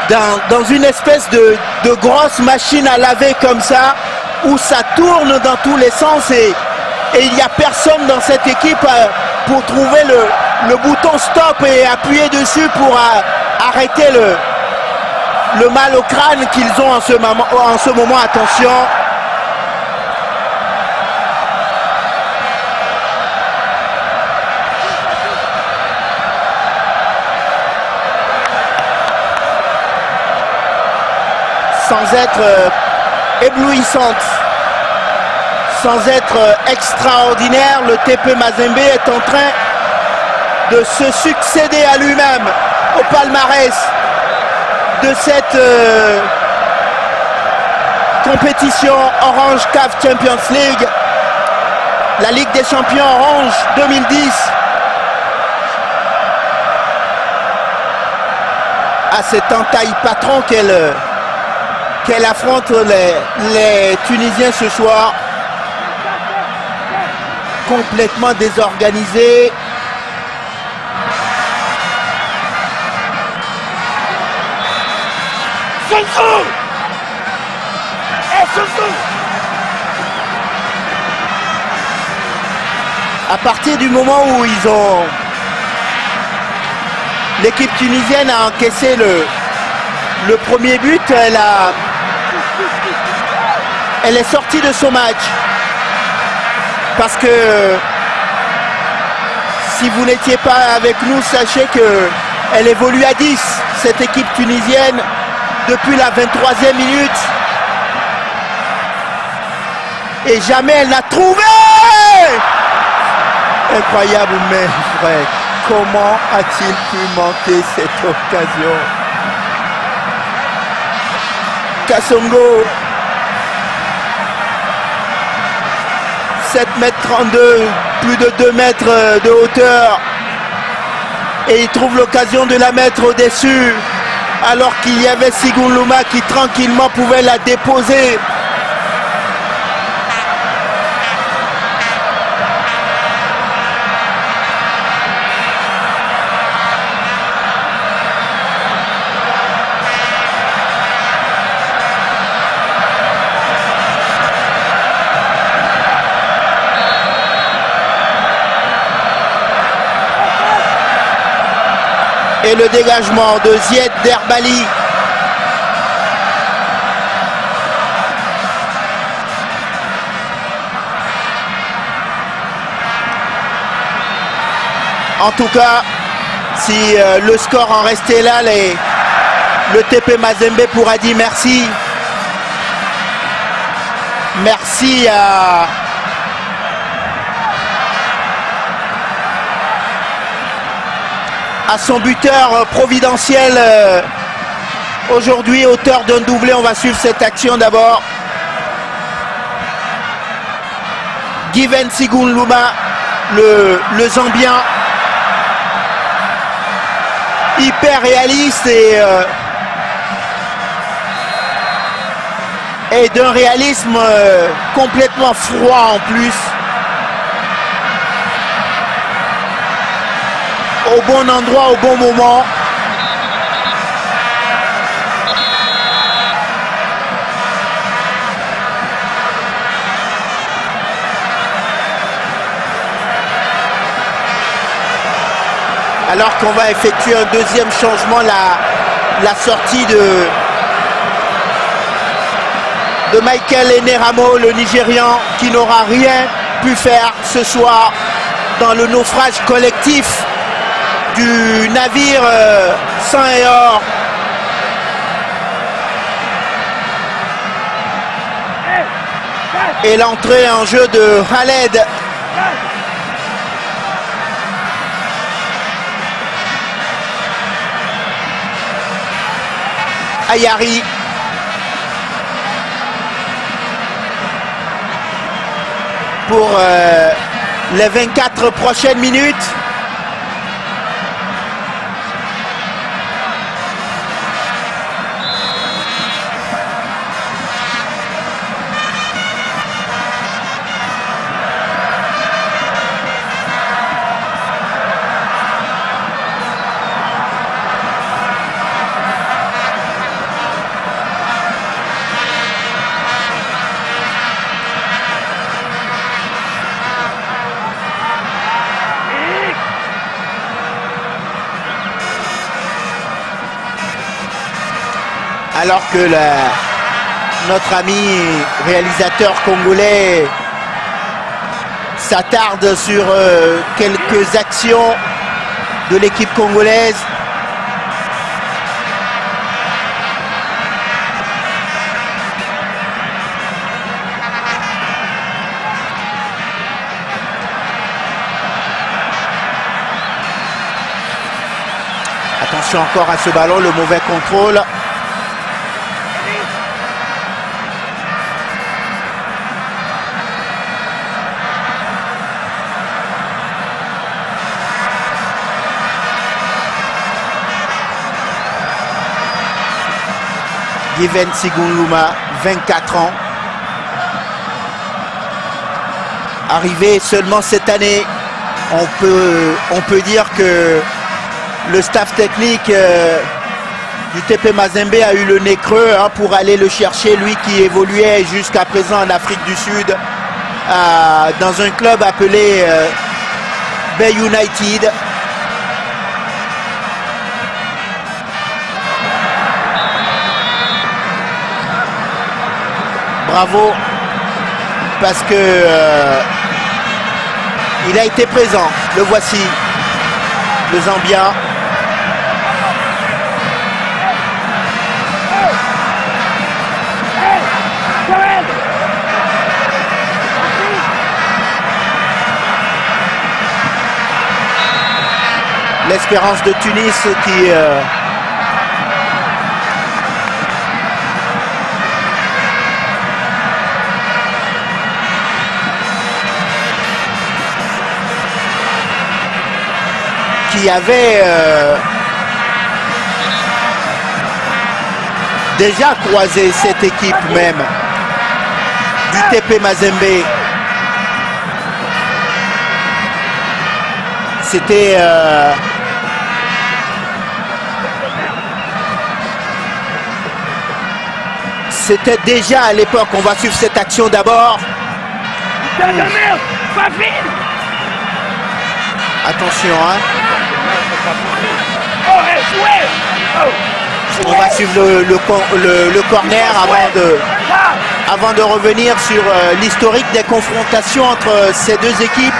dans, dans une espèce de, de, grosse machine à laver comme ça, où ça tourne dans tous les sens et, et il n'y a personne dans cette équipe euh, pour trouver le, le, bouton stop et appuyer dessus pour euh, arrêter le, le mal au crâne qu'ils ont en ce moment. En ce moment, attention. Sans être euh, éblouissante, sans être euh, extraordinaire, le TP Mazembe est en train de se succéder à lui-même au palmarès de cette euh, compétition Orange CAF Champions League, la Ligue des Champions Orange 2010. À cette entaille patron qu'elle qu'elle affronte les, les, Tunisiens ce soir. Complètement désorganisé. À partir du moment où ils ont l'équipe tunisienne a encaissé le, le premier but, elle a elle est sortie de son match. Parce que si vous n'étiez pas avec nous, sachez que elle évolue à 10, cette équipe tunisienne, depuis la 23e minute. Et jamais elle n'a trouvé Incroyable, mais vrai. Comment a-t-il pu manquer cette occasion? Kassongo 7 mètres 32, plus de 2 mètres de hauteur. Et il trouve l'occasion de la mettre au-dessus. Alors qu'il y avait Sigun Luma qui tranquillement pouvait la déposer. Et le dégagement de Zied Derbali. En tout cas, si euh, le score en restait là, le TP Mazembe pourra dire merci. Merci à, à son buteur euh, providentiel euh, aujourd'hui, auteur d'un doublé. On va suivre cette action d'abord. Given Sigun Luma, le, le Zambien, hyper réaliste et, euh, et d'un réalisme complètement froid en plus. Au bon endroit, au bon moment. alors qu'on va effectuer un deuxième changement, la, sortie de, de Michael Eneramo, le Nigérian, qui n'aura rien pu faire ce soir dans le naufrage collectif du navire euh, Saint et Or. Et l'entrée en jeu de Khaled Ayari. Pour euh, les 24 prochaines minutes. Que notre ami réalisateur congolais s'attarde sur euh, quelques actions de l'équipe congolaise. Attention encore à ce ballon, le mauvais contrôle. Given Sigunluma, 24 ans. Arrivé seulement cette année, on peut, on peut dire que le staff technique euh, du TP Mazembe a eu le nez creux hein, pour aller le chercher, lui qui évoluait jusqu'à présent en Afrique du Sud, dans un club appelé euh, Bay United. Bravo, parce que euh, il a été présent. Le voici, le Zambien. l'espérance de Tunis qui euh, avait euh, déjà croisé cette équipe même du TP Mazembe. C'était euh, C'était déjà à l'époque, on va suivre cette action d'abord. Attention, hein. On va suivre le, le, corner avant de, avant de revenir sur euh, l'historique des confrontations entre ces deux équipes.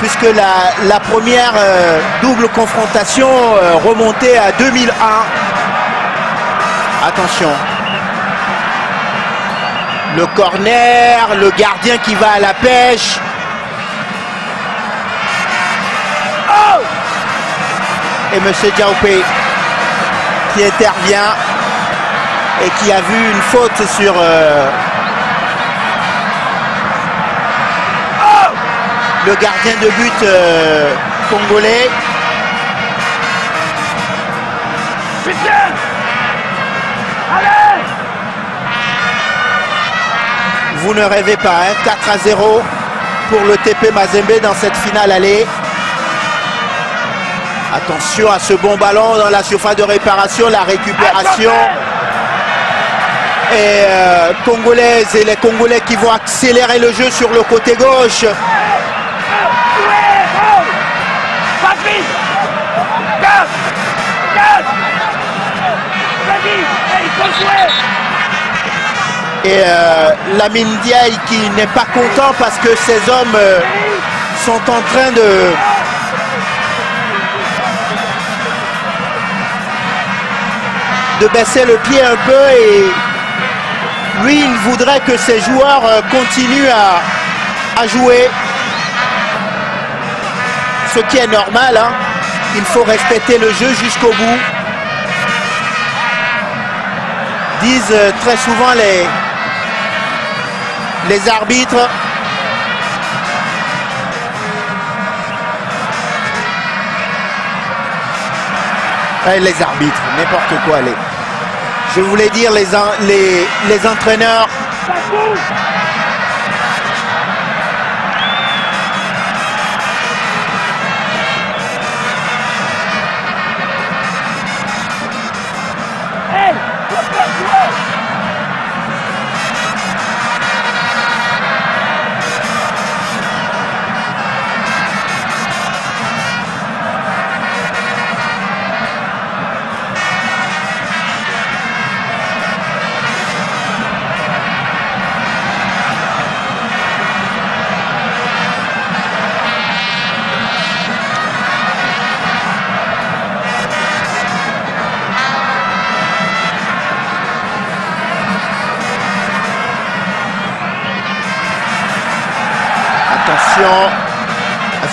Puisque la, la première euh, double confrontation euh, remontait à 2001. Attention. Le corner, le gardien qui va à la pêche. Et M. Diaupé qui intervient et qui a vu une faute sur euh, le gardien de but euh, congolais. Vous ne rêvez pas, hein, 4 à 0 pour le TP Mazembe dans cette finale allée. Attention à ce bon ballon dans la surface de réparation, la récupération. Et euh, et les Congolais qui vont accélérer le jeu sur le côté gauche. Et euh, Lamine Diaye qui n'est pas content parce que ces hommes euh, sont en train de de baisser le pied un peu et lui il voudrait que ses joueurs euh, continuent à, jouer ce qui est normal hein. il faut respecter le jeu jusqu'au bout disent euh, très souvent les les arbitres les arbitres, n'importe quoi. Les, je voulais dire les, entraîneurs.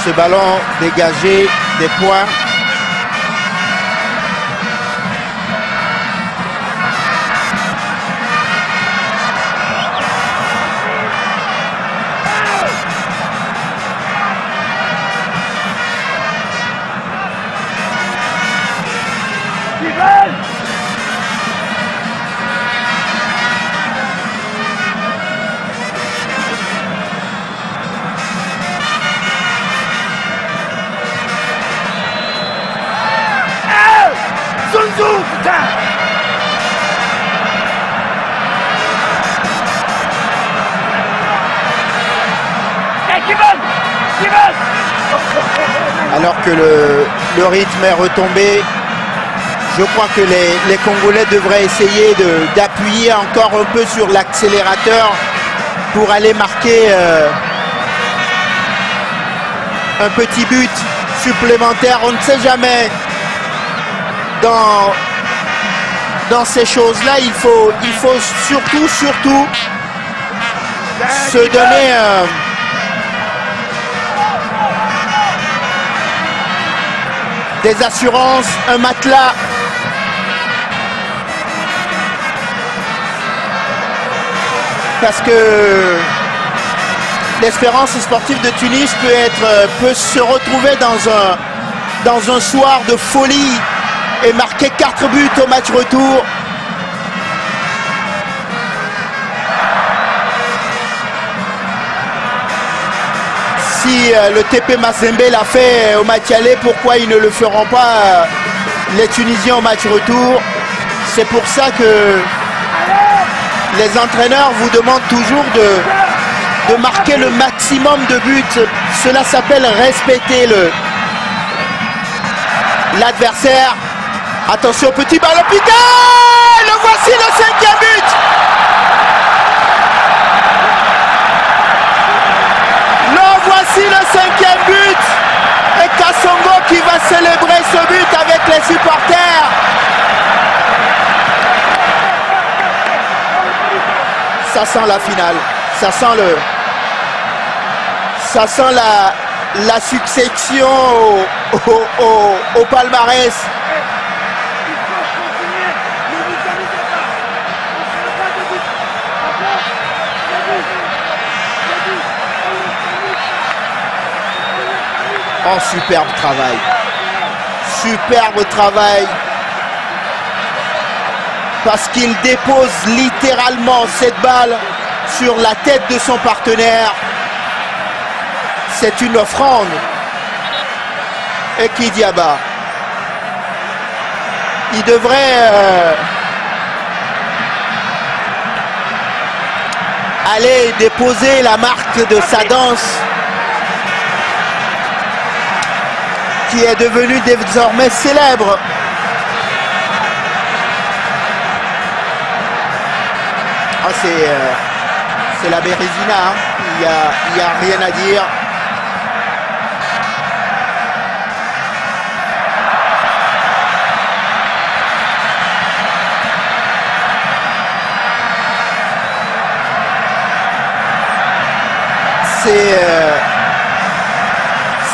Ce ballon dégagé des points. Rythme est retombé, je crois que les, Congolais devraient essayer d'appuyer encore un peu sur l'accélérateur pour aller marquer euh, un petit but supplémentaire. On ne sait jamais dans, dans ces choses-là, il faut, il faut surtout, surtout se donner des assurances, un matelas. Parce que l'espérance sportive de Tunis peut, être, peut se retrouver dans un, dans un soir de folie et marquer 4 buts au match retour. Si euh, le TP Mazembe l'a fait au match aller, pourquoi ils ne le feront pas euh, les Tunisiens au match retour? C'est pour ça que les entraîneurs vous demandent toujours de, de marquer le maximum de buts. Cela s'appelle respecter le l'adversaire. Attention, petit ballon piqué Le voici le cinquième but célébrer ce but avec les supporters Ça sent la finale, ça sent le... Ça sent la, la succession au, au, au, au palmarès. Oh, superbe travail. Superbe travail. Parce qu'il dépose littéralement cette balle sur la tête de son partenaire. C'est une offrande. Et qui Diaba Il devrait euh, aller déposer la marque de sa danse qui est devenue désormais célèbre. Ah, c'est euh, la Bérésina, hein. il n'y y a rien à dire.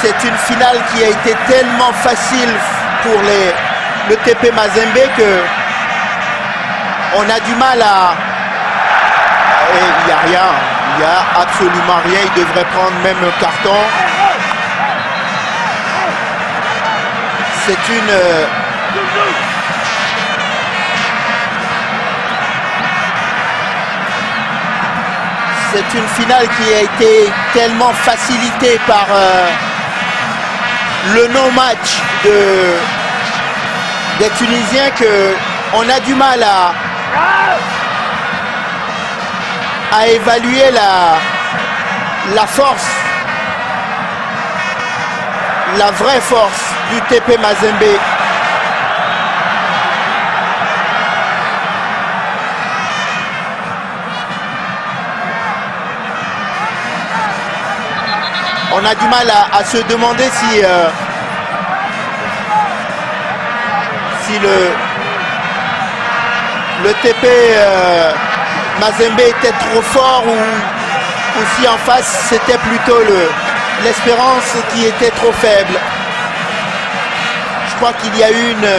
C'est une finale qui a été tellement facile pour le TP Mazembe que on a du mal à... Il n'y a rien, il n'y a absolument rien, il devrait prendre même un carton. C'est une... C'est une finale qui a été tellement facilitée par euh, le non-match de, des Tunisiens que on a du mal à, à évaluer la, la force, la vraie force du TP Mazembe. On a du mal à, se demander si, euh, le, le TP euh, Mazembe était trop fort ou, si en face c'était plutôt le- l'espérance qui était trop faible. Je crois qu'il y a eu une,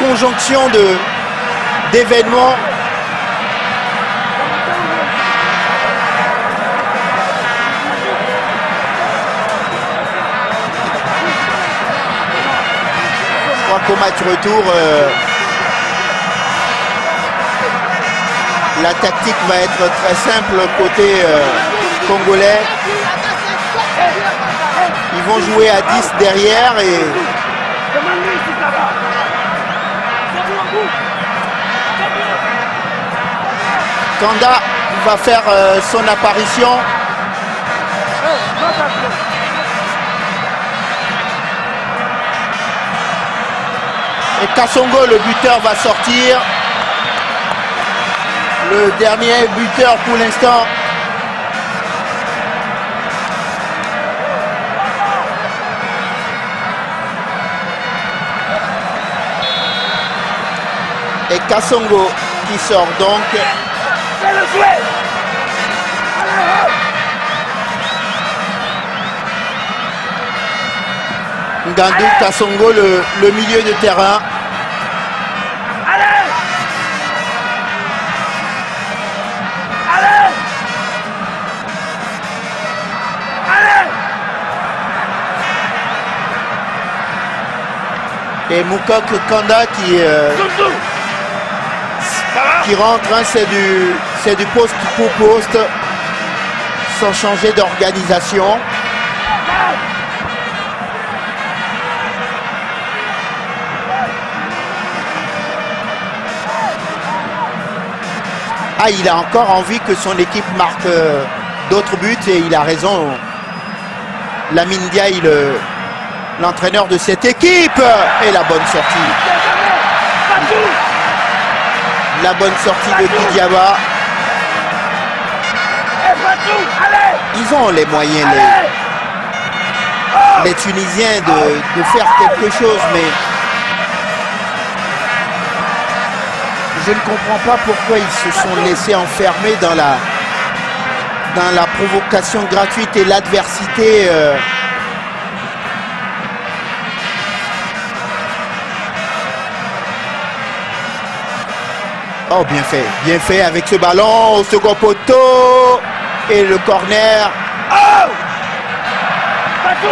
conjonction d'événements crois match retour, euh, la tactique va être très simple côté euh, congolais. Ils vont jouer à 10 derrière et. Kanda va faire euh, son apparition. Et Kassongo, le buteur, va sortir. Le dernier buteur pour l'instant. Et Kassongo qui sort donc. Ngandou Kassongo, le, le milieu de terrain. Et Moukok Kanda qui, euh, qui rentre, hein, c'est du, du poste pour poste, sans changer d'organisation. Ah, il a encore envie que son équipe marque euh, d'autres buts et il a raison. Lamine Diaye, le- l'entraîneur de cette équipe, et la bonne sortie. La bonne sortie de Kidiaba. Ils ont les moyens, les, Tunisiens, de, de faire quelque chose, mais je ne comprends pas pourquoi ils se sont laissés enfermer dans la, dans la provocation gratuite et l'adversité. euh. Oh, bien fait, bien fait avec ce ballon au second poteau et le corner. Oh Fatou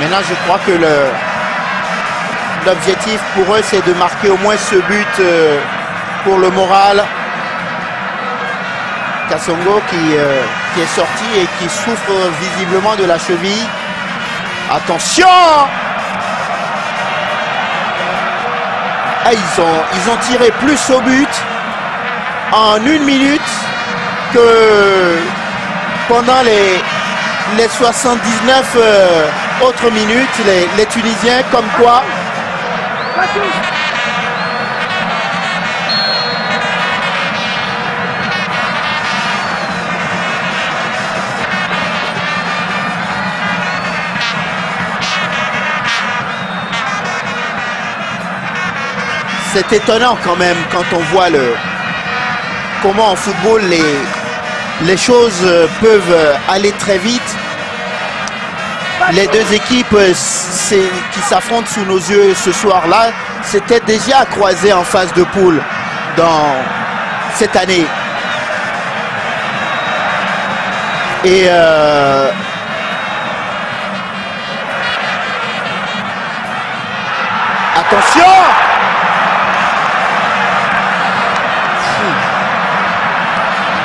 Maintenant, je crois que le l'objectif pour eux, c'est de marquer au moins ce but euh, pour le moral. Kassongo qui, euh, qui est sorti et qui souffre visiblement de la cheville. Attention Ah, ils, ont, tiré plus au but en une minute que pendant les, les 79 euh, autres minutes, les Tunisiens, comme quoi c'est étonnant quand même quand on voit le comment en football les, les choses euh, peuvent euh, aller très vite. Les deux équipes euh, qui s'affrontent sous nos yeux ce soir-là, c'était déjà croisé en phase de poule dans cette année. Et attention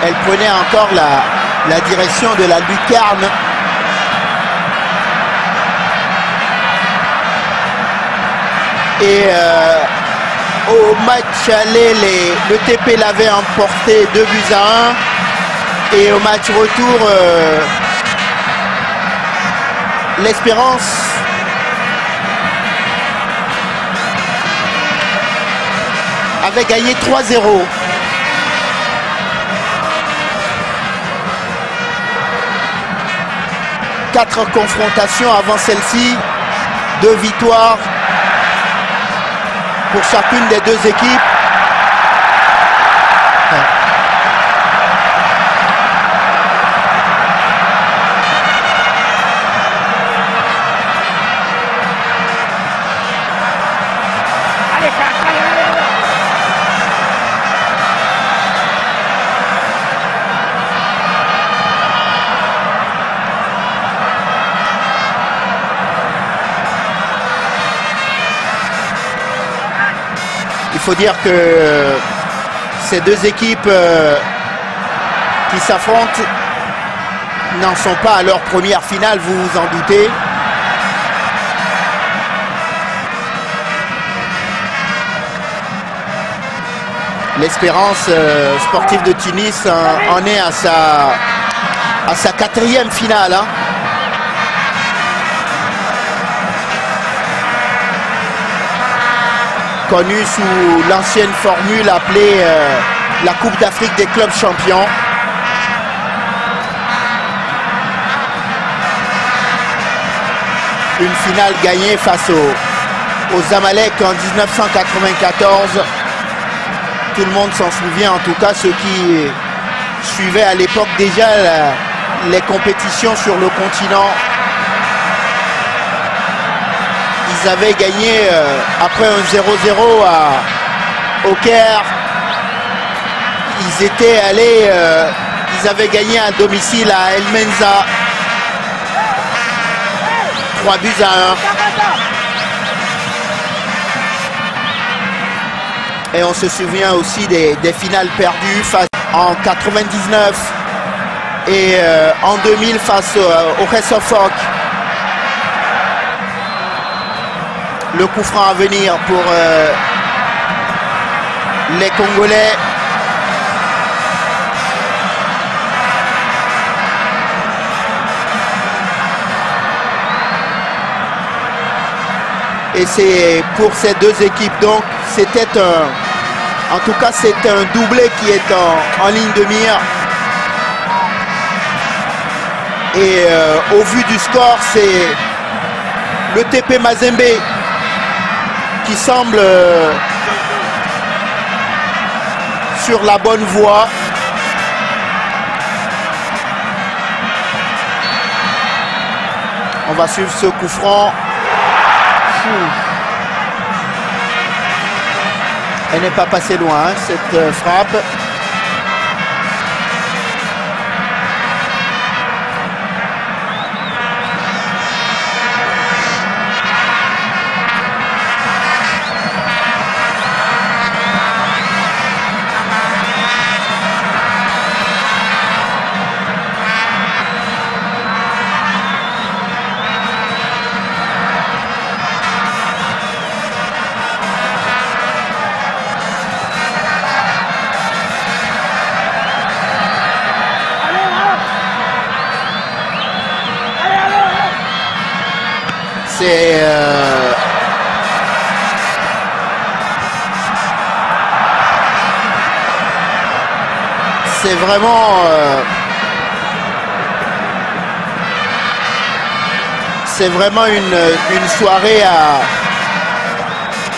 Elle prenait encore la, direction de la lucarne. Et euh, au match aller, les- le TP l'avait emporté 2 buts à 1. Et au match retour, euh, l'Espérance avait gagné 3-0. Quatre confrontations avant celle-ci, deux victoires pour chacune des deux équipes. Faut dire que ces deux équipes euh, qui s'affrontent n'en sont pas à leur première finale, vous vous en doutez. L'espérance euh, sportive de Tunis en, en est à sa, à sa quatrième finale. hein. Connue sous l'ancienne formule appelée euh, la Coupe d'Afrique des clubs champions. Une finale gagnée face aux, aux Amalek en 1994. Tout le monde s'en souvient, en tout cas ceux qui suivaient à l'époque déjà les compétitions sur le continent. Ils avaient gagné euh, après un 0-0 au Caire. Ils étaient allés, euh, ils avaient gagné à domicile à El Menza. 3 buts à 1. Et on se souvient aussi des, finales perdues face en 99 et euh, en 2000 face au, au Le coup franc à venir pour euh, les Congolais. Et c'est pour ces deux équipes donc c'était un en tout cas c'est un doublé qui est en, ligne de mire et euh, au vu du score c'est le TP Mazembe qui semble euh, sur la bonne voie. On va suivre ce coup franc. Elle n'est pas passée loin hein, cette euh, frappe vraiment euh, c'est vraiment une, une soirée à,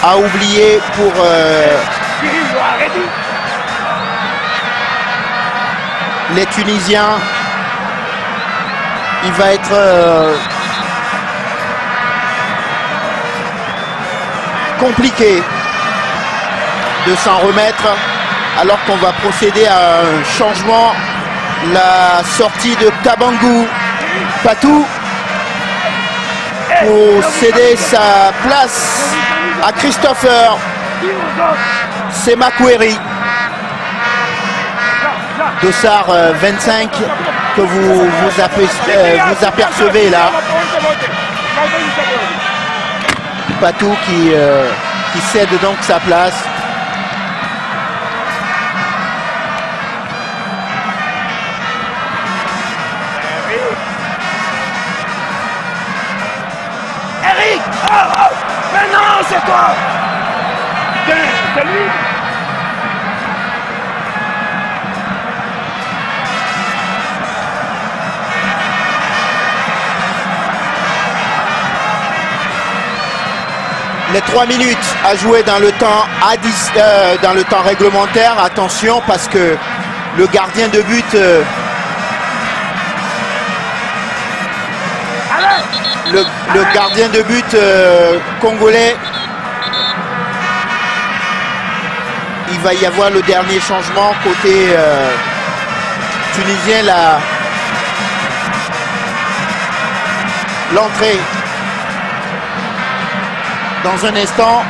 à oublier pour euh, les Tunisiens. Il va être euh, compliqué de s'en remettre alors qu'on va procéder à un changement. La sortie de Kabangou Patou pour céder sa place à Christopher Semakweri. Dossard euh, 25 que vous euh, vous apercevez là. Patou qui, euh, qui cède donc sa place. Les trois minutes à jouer dans le temps, euh, dans le temps réglementaire. Attention parce que le gardien de but, euh, le gardien de but euh, congolais, va y avoir le dernier changement côté euh, tunisien. L'entrée dans un instant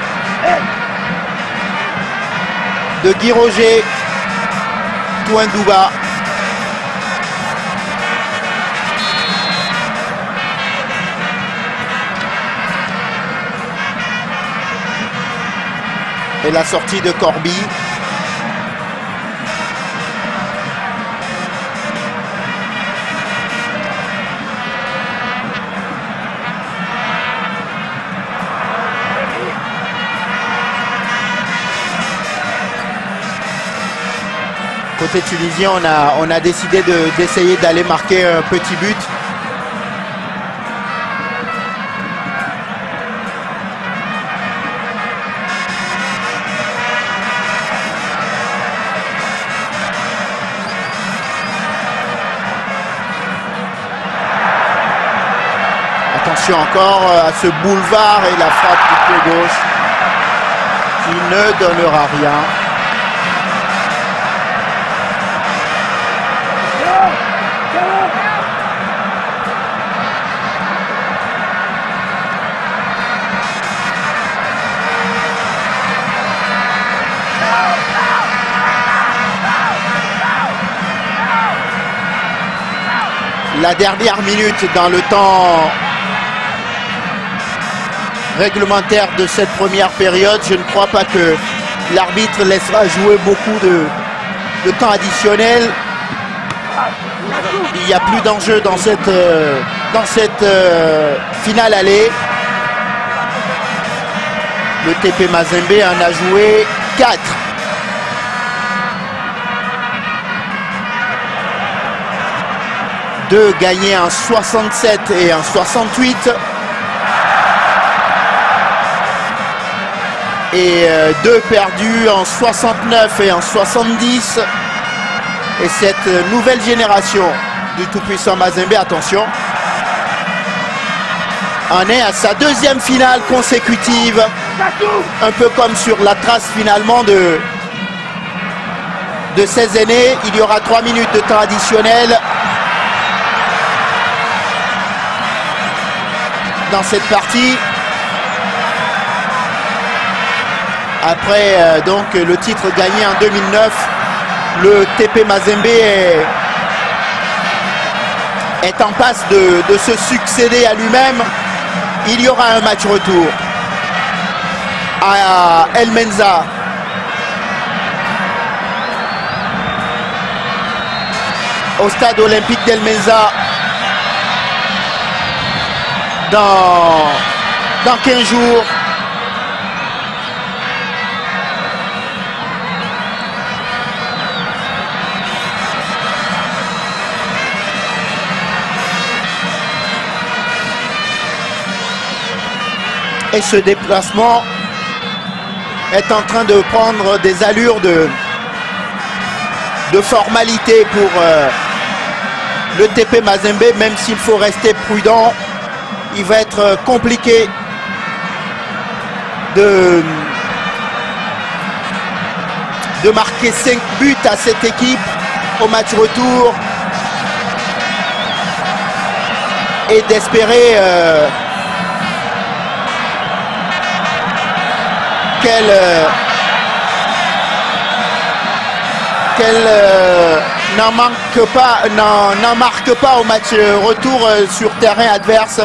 de Guy Roger Touandouba. Et la sortie de Corby. Côté tunisien, on a, décidé de- d'essayer d'aller marquer un petit but. Encore à ce boulevard et la frappe du pied gauche qui ne donnera rien. la dernière minute dans le temps réglementaire de cette première période. Je ne crois pas que l'arbitre laissera jouer beaucoup de, temps additionnel. Il n'y a plus d'enjeu dans cette, euh, euh, finale allée. Le TP Mazembe en a joué 4. Deux gagnés en 67 et en 68. Et euh, deux perdus en 69 et en 70. Et cette nouvelle génération du tout-puissant Mazembe, attention, en est à sa deuxième finale consécutive. Un peu comme sur la trace finalement de, de 16 aînés. Il y aura trois minutes de temps additionnel. dans cette partie. Après euh, donc le titre gagné en 2009, le TP Mazembe est, en passe de, de se succéder à lui-même. Il y aura un match retour à El Menza. Au stade olympique d'El Menza dans, dans 15 jours. Et ce déplacement est en train de prendre des allures de, de formalité pour euh, le TP Mazembe, même s'il faut rester prudent il va être euh, compliqué de, de marquer 5 buts à cette équipe au match retour et d'espérer euh, qu'elle euh, n'en manque pas n'en marque pas au match retour sur terrain adverse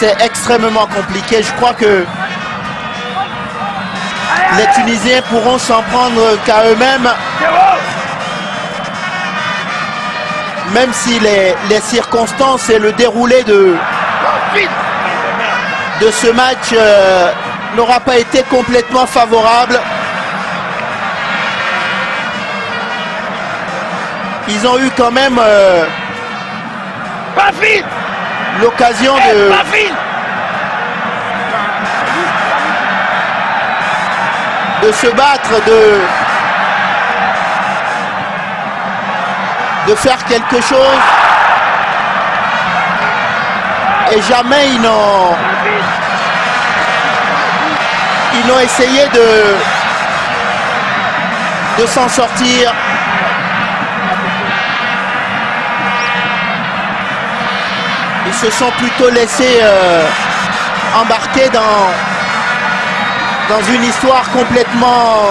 c'est extrêmement compliqué. Je crois que les Tunisiens pourront s'en prendre qu'à eux-mêmes. Même si les, circonstances et le déroulé de, de ce match euh, n'aura pas été complètement favorable. Ils ont eu quand même euh, l'occasion de... de se battre, de, de faire quelque chose. Et jamais ils n'ont ils n'ont essayé de, de s'en sortir. Ils se sont plutôt laissés euh, embarquer dans, dans une histoire complètement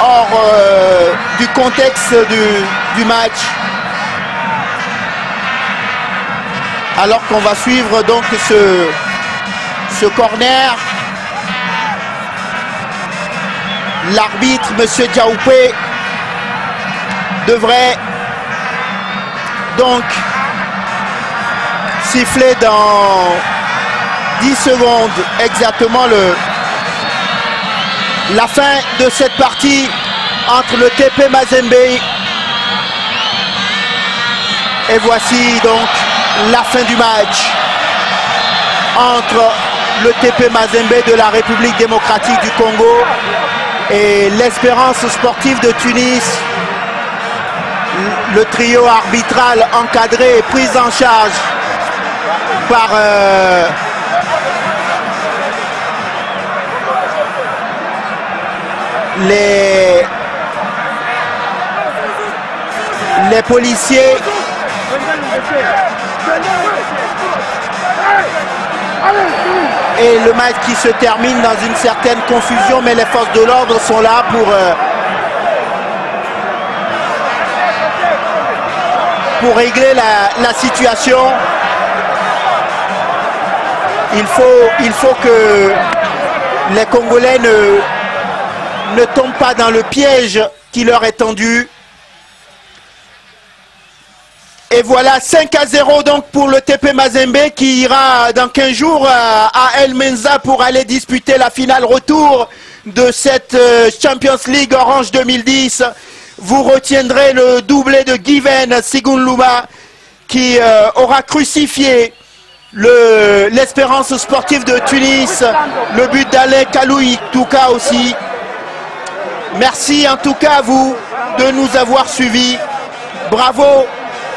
hors euh, du contexte du, match. Alors qu'on va suivre donc ce, ce corner. L'arbitre, M. Diaoupé, devrait donc siffler dans 10 secondes exactement la fin de cette partie entre le TP Mazembe et voici donc la fin du match entre le TP Mazembe de la République démocratique du Congo et l'Espérance sportive de Tunis. Le trio arbitral encadré et pris en charge par euh, les, les policiers et le match qui se termine dans une certaine confusion, mais les forces de l'ordre sont là pour, euh, régler la, situation. Il faut, que les Congolais ne tombent pas dans le piège qui leur est tendu. Et voilà 5 à 0 donc pour le TP Mazembe qui ira dans 15 jours à, à El Menza pour aller disputer la finale retour de cette euh, Champions League Orange 2010. Vous retiendrez le doublé de Given Sigunluma qui euh, aura crucifié le- l'espérance sportive de Tunis, le but d'Alain Kaloui, Touka aussi. Merci en tout cas à vous de nous avoir suivis. Bravo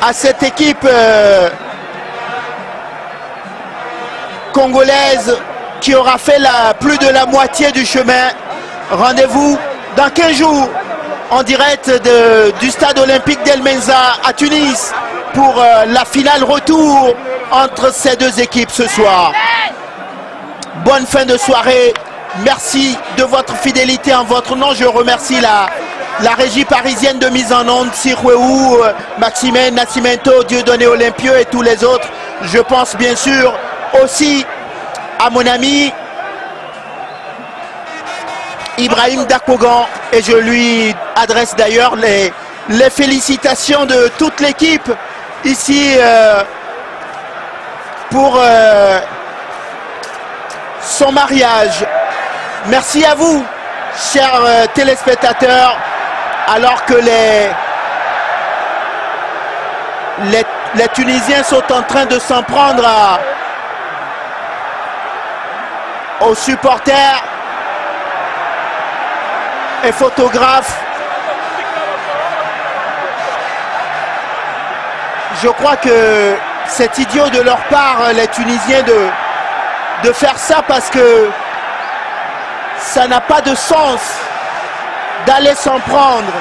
à cette équipe euh, congolaise qui aura fait la, plus de la moitié du chemin. Rendez-vous dans 15 jours en direct du stade olympique d'El Menza à Tunis pour euh, la finale retour entre ces deux équipes ce soir. Bonne fin de soirée. Merci de votre fidélité en votre nom. Je remercie la, la régie parisienne de mise en onde, Sirweou, euh, Maximen, Nascimento, Dieudonné Olympieux et tous les autres. Je pense bien sûr aussi à mon ami Ibrahim Dakogan et je lui adresse d'ailleurs les, félicitations de toute l'équipe ici euh, pour euh, son mariage. Merci à vous, chers téléspectateurs, alors que les, Tunisiens sont en train de s'en prendre aux supporters et photographes. Je crois que c'est idiot de leur part, les Tunisiens, de faire ça parce que ça n'a pas de sens d'aller s'en prendre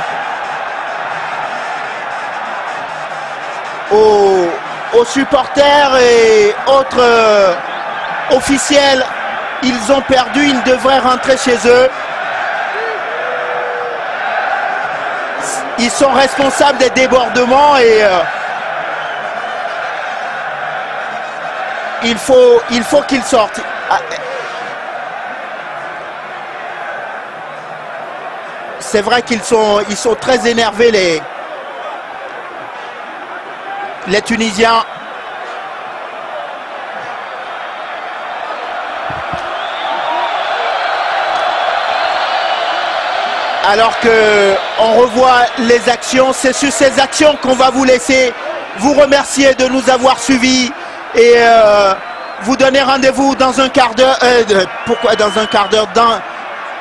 aux, aux supporters et autres euh, officiels. Ils ont perdu, ils devraient rentrer chez eux. Ils sont responsables des débordements et euh, il faut, il faut qu'ils sortent. C'est vrai qu'ils sont, ils sont très énervés les, les Tunisiens. Alors que on revoit les actions, c'est sur ces actions qu'on va vous laisser vous remercier de nous avoir suivis et euh, vous donner rendez-vous dans un quart d'heure. euh, pourquoi dans un quart d'heure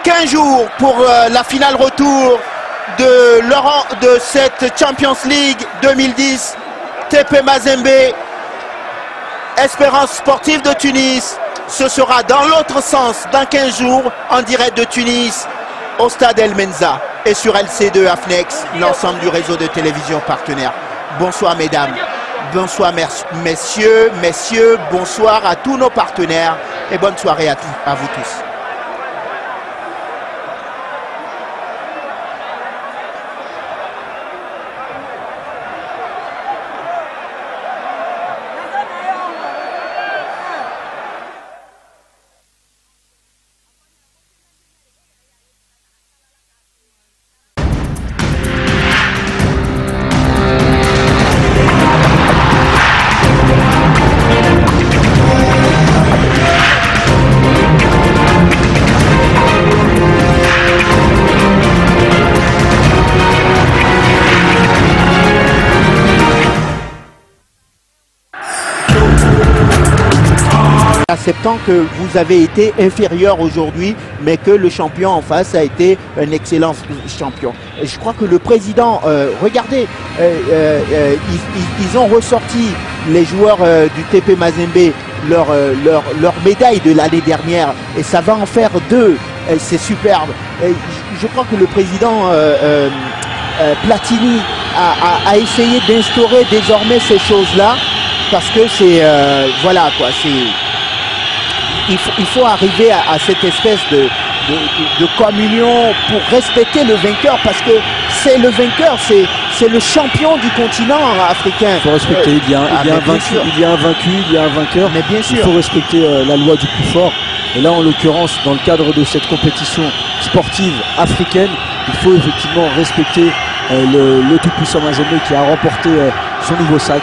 15 jours pour euh, la finale retour de, cette Champions League 2010. TP Mazembe, Espérance sportive de Tunis. Ce sera dans l'autre sens, dans 15 jours, en direct de Tunis, au stade El Menza et sur LC2 Afnex, l'ensemble du réseau de télévision partenaire. Bonsoir mesdames, bonsoir messieurs, messieurs, bonsoir à tous nos partenaires et bonne soirée à vous tous. Acceptant que vous avez été inférieur aujourd'hui, mais que le champion en face a été un excellent champion. Je crois que le président, euh, regardez, euh, euh, ils, ont ressorti les joueurs du TP Mazembe leur, médaille de l'année dernière et ça va en faire deux. C'est superbe. Je- crois que le président Platini a, essayé d'instaurer désormais ces choses-là parce que c'est voilà quoi, c'est il faut, il faut arriver à, à cette espèce de, de, de- de communion pour respecter le vainqueur parce que c'est le vainqueur, c'est c'est le champion du continent africain. Il faut respecter. Il y a, un- Ah, il y a un mais bien vaincu, il y a un vaincu, il y a un vainqueur. Mais bien Il sûr. faut respecter euh, la loi du plus fort. Et là, en l'occurrence, dans le cadre de cette compétition sportive africaine, il faut effectivement respecter euh, le, le tout-puissant Mazembe qui a remporté euh, son nouveau sac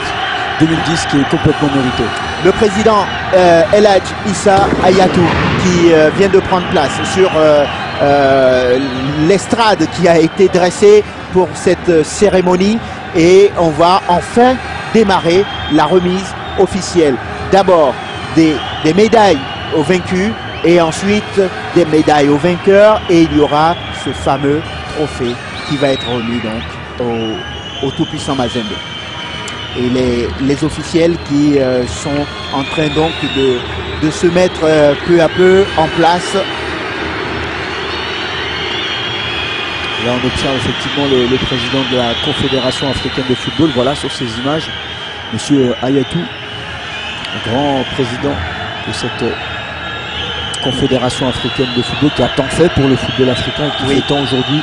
2010 qui est complètement mérité. Le président euh, El Hadj Issa Ayatou qui euh, vient de prendre place sur euh, euh, l'estrade qui a été dressée pour cette cérémonie. Et on va enfin démarrer la remise officielle. D'abord des, médailles aux vaincus et ensuite des médailles aux vainqueurs. Et il y aura ce fameux trophée qui va être remis donc au, au tout-puissant Mazembe et les, les officiels qui euh, sont en train donc de, de se mettre euh, peu à peu en place. Là, on observe effectivement le, le président de la Confédération africaine de football. Voilà, sur ces images, Monsieur Ayatou, grand président de cette Confédération africaine de football qui a tant fait pour le football africain et qui Oui. fait tant aujourd'hui.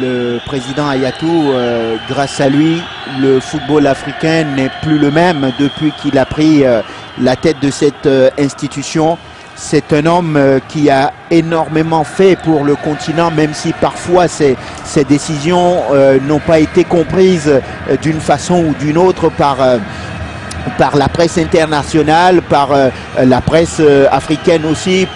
Le président Ayatou, euh, grâce à lui, le football africain n'est plus le même depuis qu'il a pris euh, la tête de cette euh, institution. C'est un homme qui a énormément fait pour le continent, même si parfois ces décisions n'ont pas été comprises d'une façon ou d'une autre par, par la presse internationale, par euh, la presse euh, africaine aussi.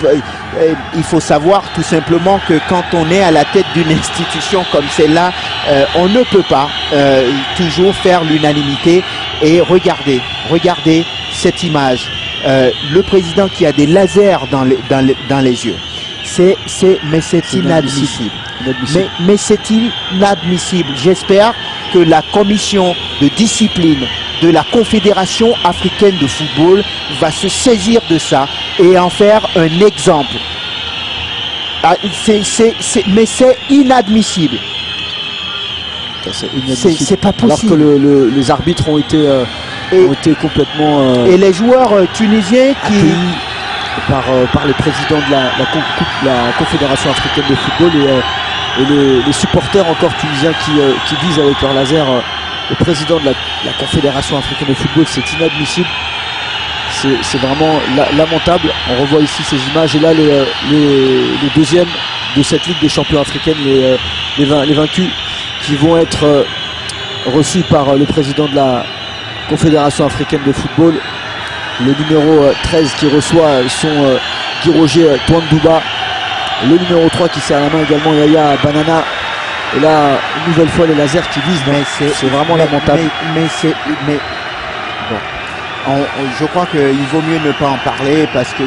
Il faut savoir tout simplement que quand on est à la tête d'une institution comme celle-là, euh, on ne peut pas euh, toujours faire l'unanimité. Et regardez, regardez cette image. Euh, le président qui a des lasers dans les, dans les, dans les yeux. C'est, c'est, mais c'est C'est inadmissible. inadmissible. Mais, mais c'est inadmissible. J'espère que la commission de discipline de la Confédération africaine de football va se saisir de ça et en faire un exemple. Ah, mais c'est inadmissible. C'est C'est inadmissible. c'est pas Alors que possible. le- le- les arbitres ont été, euh, Et- ont été complètement euh, Et les joueurs euh, tunisiens qui, par, euh, par le président de la, Confédération africaine de football et, et les, les supporters encore tunisiens qui, qui visent avec leur laser le président de la, Confédération africaine de football. C'est inadmissible. C'est vraiment la- lamentable. On revoit ici ces images et là les, euh, deuxièmes de cette Ligue des champions africaines, les, euh, vaincus qui vont être euh, reçus par le président de la Confédération africaine de football. Le numéro euh, 13 qui reçoit son Guy Roger Touandouba. Le numéro 3 qui serre la main également Yaya Banana. Et là, une nouvelle fois les lasers qui visent. mais c'est vraiment mais- lamentable. Mais, mais c'est mais bon. On- on- je crois qu'il vaut mieux ne pas en parler parce que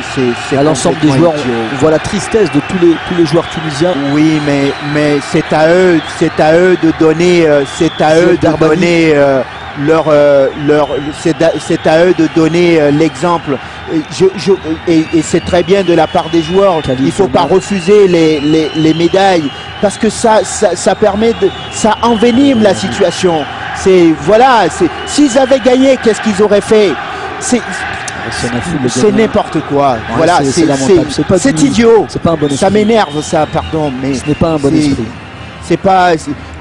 c'est à l'ensemble des joueurs, on, on voit la tristesse de tous les, tous les joueurs tunisiens. Oui, mais, mais c'est à eux, c'est à eux de donner, euh, c'est à eux de donner euh, leur, euh, leur, c'est à, eux de donner euh, l'exemple. Et, je, je, et, et c'est très bien de la part des joueurs. Il faut pas refuser les, les, les médailles parce que ça, ça, ça permet de, ça envenime la situation. C'est voilà, c'est s'ils avaient gagné, qu'est-ce qu'ils auraient fait? C'est gamin. n'importe quoi. voilà, c'est- c'est idiot. C'est pas un bon Ça m'énerve ça, pardon, mais Ce n'est pas un bon esprit. c'est pas,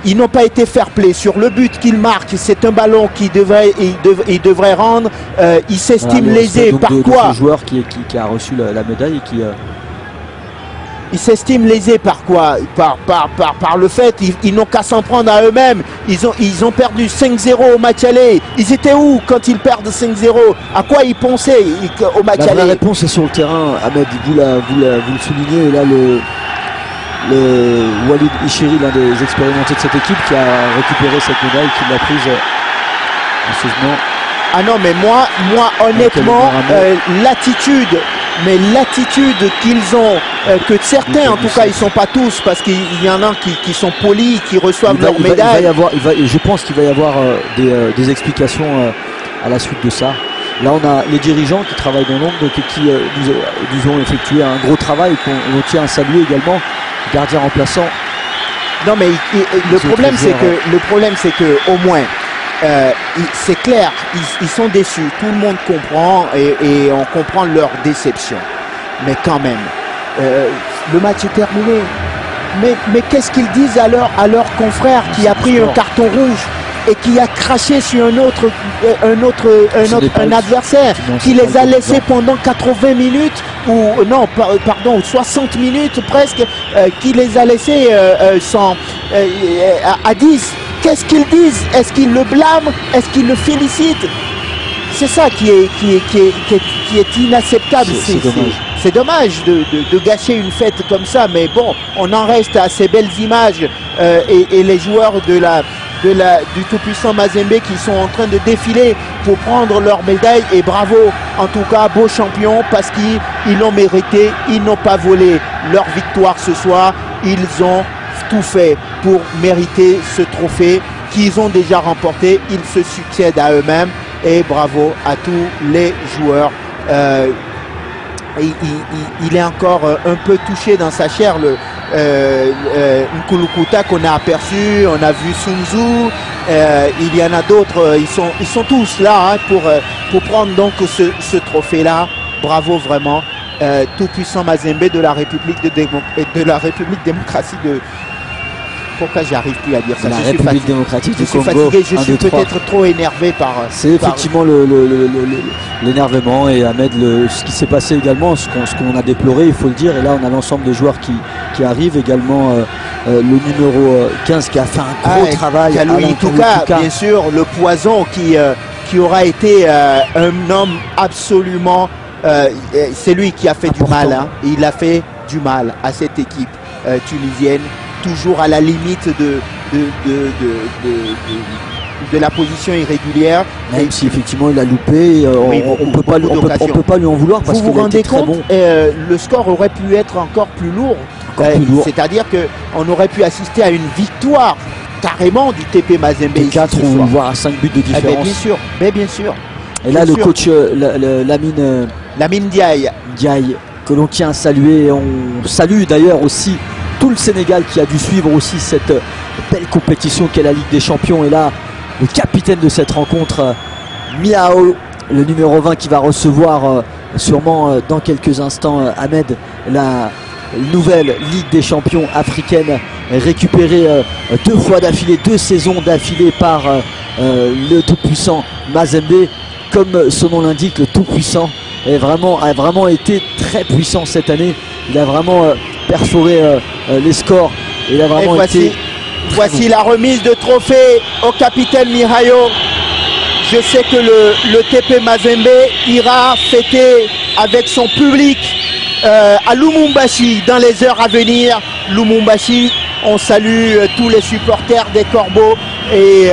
ils n'ont pas été fair play sur le but qu'ils marquent. C'est un ballon qui devrait, ils, dev- ils devraient rendre. Euh, ils s'estiment Voilà, lésés par de, de quoi ce joueur qui, qui, qui a reçu la, la médaille et qui, euh, Ils s'estiment lésés par quoi? Par, par, par, par le fait, ils, ils n'ont qu'à s'en prendre à eux-mêmes. Ils ont, ils ont perdu 5-0 au match aller. Ils étaient où quand ils perdent 5-0 À quoi ils pensaient au match La aller? réponse est sur le terrain. Ahmed, vous, la, vous, la- vous le soulignez. Et là, le, le Walid Ishiri, l'un des expérimentés de cette équipe, qui a récupéré cette médaille, qui l'a prise euh, enseignement. Ah non, mais moi, moi honnêtement, euh, l'attitude, mais l'attitude qu'ils ont, euh, que certains, en tout cas, ils sont pas tous, parce qu'il y en a qui, qui sont polis, qui reçoivent va, leur il va- il va médaille. y avoir, il va- et je pense qu'il va y avoir euh, des, des explications à la suite de ça. Là, on a les dirigeants qui travaillent dans l'ombre, qui euh, nous, nous, ont effectué un gros travail qu'on tient à saluer également. Gardien remplaçant. Non, mais le problème, c'est que le problème, c'est que au moins, euh, c'est clair, ils, sont déçus. Tout le monde comprend et, on comprend leur déception. Mais quand même, euh, le match est terminé. Mais, mais qu'est-ce qu'ils disent à leur, à leur confrère qui a pris un carton rouge? Et qui a craché sur un autre, euh, un autre, un, autre, un adversaire, qui les a laissés pendant 80 minutes ou non, pardon, 60 minutes presque, qui les a laissés sans, à 10 Qu'est-ce qu'ils disent? Est-ce qu'ils le blâment? Est-ce qu'ils le félicitent? C'est ça qui est, qui est, qui est, inacceptable. C'est dommage, de, gâcher une fête comme ça, mais bon, on en reste à ces belles images euh, et, les joueurs de la, du tout-puissant Mazembe qui sont en train de défiler pour prendre leur médaille et bravo en tout cas beau champion parce qu'ils l'ont mérité, ils n'ont pas volé leur victoire ce soir, ils ont tout fait pour mériter ce trophée qu'ils ont déjà remporté. Ils se succèdent à eux-mêmes et bravo à tous les joueurs. Euh, il, est encore euh, un peu touché dans sa chair, le euh, euh qu'on a aperçu, on a vu Sun il y en a d'autres, ils sont, ils sont tous là hein, pour, prendre donc ce, ce trophée-là. Bravo vraiment. tout puissant Mazembe de la République de, de la République démocratique de, pourquoi j'arrive plus à dire ça La République démocratique je suis fatigué, je suis peut-être trop énervé par. C'est effectivement l'énervement et Ahmed, ce qui s'est passé également, ce qu'on a déploré, il faut le dire. Et là, on a l'ensemble des joueurs qui, qui arrivent également. Euh, euh, le numéro 15 euh, qui a fait un gros ah, travail. Louis Touka, bien sûr, le poison qui, qui aura été un homme absolument. c'est lui qui a fait du mal. Hein. Il a fait du mal à cette équipe tunisienne toujours à la limite de, de, la position irrégulière. Même si effectivement il a loupé, euh, on ne peut, pas, peut pas lui en vouloir parce vous rendez compte, euh, le score aurait pu être encore plus lourd. Euh, c'est-à-dire qu'on aurait pu assister à une victoire carrément du TP Mazembe. 4 ou voire à 5 buts de eh ben, différence. bien sûr, mais bien sûr. Et là, le coach Lamine, Lamine Diaye. Diaye, que l'on tient à saluer. On salue d'ailleurs aussi tout le Sénégal qui a dû suivre aussi cette belle compétition qu'est la Ligue des Champions. Et là, le capitaine de cette rencontre, Miao, le numéro 20 qui va recevoir euh, sûrement euh, dans quelques instants euh, Ahmed la nouvelle Ligue des Champions africaine récupérée deux fois d'affilée, deux saisons d'affilée par le tout-puissant Mazembe. Comme son nom l'indique, le tout-puissant vraiment, a vraiment été très puissant cette année. Il a vraiment perforé euh, euh, les scores. Il a vraiment voici, voici la remise de trophée au capitaine Mihayo. Je sais que le, TP Mazembe ira fêter avec son public euh, à Lumumbashi dans les heures à venir. Lumumbashi, on salue tous les supporters des Corbeaux et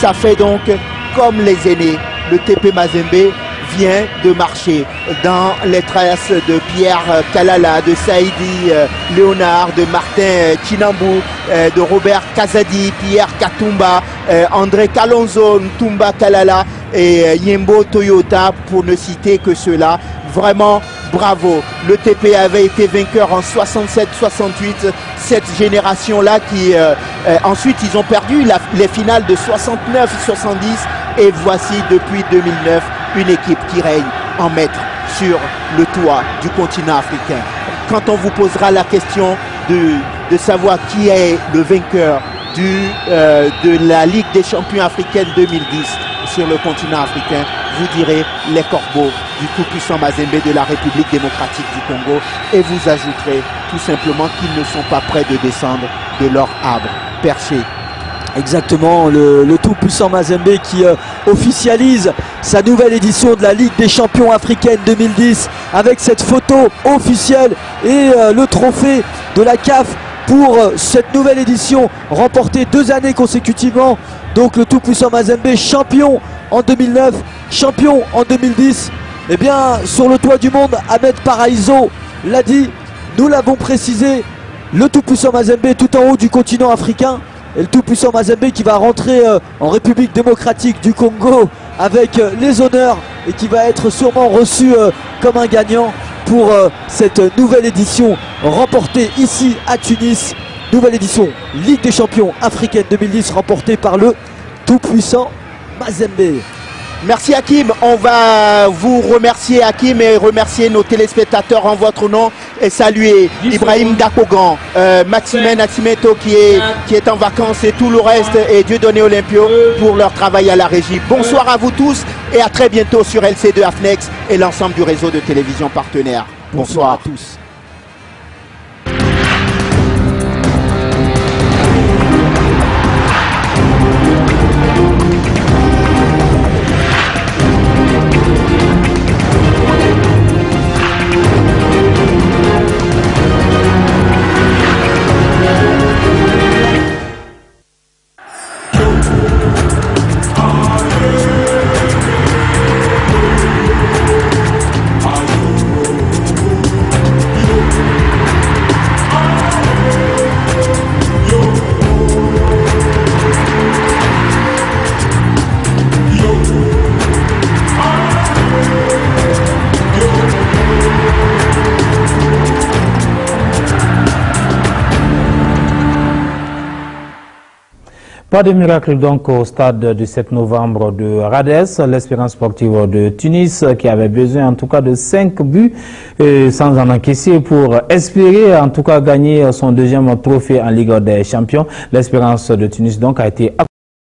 ça fait donc comme les aînés. Le TP Mazembe vient de marcher dans les traces de Pierre Kalala, de Saïdi euh, Léonard, de Martin Chinambou, euh, de Robert Kazadi, Pierre Katumba, euh, André Kalonzo, Tumba Kalala et Yembo Toyota pour ne citer que cela. Vraiment bravo. Le TP avait été vainqueur en 67-68. Cette génération-là qui ensuite ils ont perdu les finales de 69-70 et voici depuis 2009 une équipe qui règne en maître sur le toit du continent africain. Quand on vous posera la question de, savoir qui est le vainqueur euh, de la Ligue des champions africaine 2010 sur le continent africain, vous direz les corbeaux du tout-puissant Mazembe de la République démocratique du Congo et vous ajouterez tout simplement qu'ils ne sont pas prêts de descendre de leur arbre perché Exactement, le, tout-puissant Mazembe qui euh, officialise sa nouvelle édition de la Ligue des champions africaine 2010 avec cette photo officielle et euh, le trophée de la CAF pour euh, cette nouvelle édition remportée deux années consécutivement. Donc le tout-puissant Mazembe champion en 2009, champion en 2010. Eh bien, sur le toit du monde, Ahmed Paraiso l'a dit, nous l'avons précisé, le tout-puissant Mazembe tout en haut du continent africain et le tout-puissant Mazembe qui va rentrer euh, en République démocratique du Congo avec les honneurs et qui va être sûrement reçu comme un gagnant pour cette nouvelle édition remportée ici à Tunis. Nouvelle édition Ligue des champions africaine 2010 remportée par le tout-puissant Mazembe. Merci Hakim. On va vous remercier Hakim et remercier nos téléspectateurs en votre nom et saluer Ibrahim Dakogan, euh, Maxime qui est, qui est en vacances et tout le reste et Dieu donné Olympio pour leur travail à la régie. Bonsoir à vous tous et à très bientôt sur LC2 Afnex et l'ensemble du réseau de télévision partenaire. Bonsoir à tous. Pas de miracle donc au stade du 7 novembre de Rades, l'espérance sportive de Tunis qui avait besoin en tout cas de 5 buts sans en encaisser pour espérer en tout cas gagner son deuxième trophée en Ligue des Champions. L'espérance de Tunis donc a été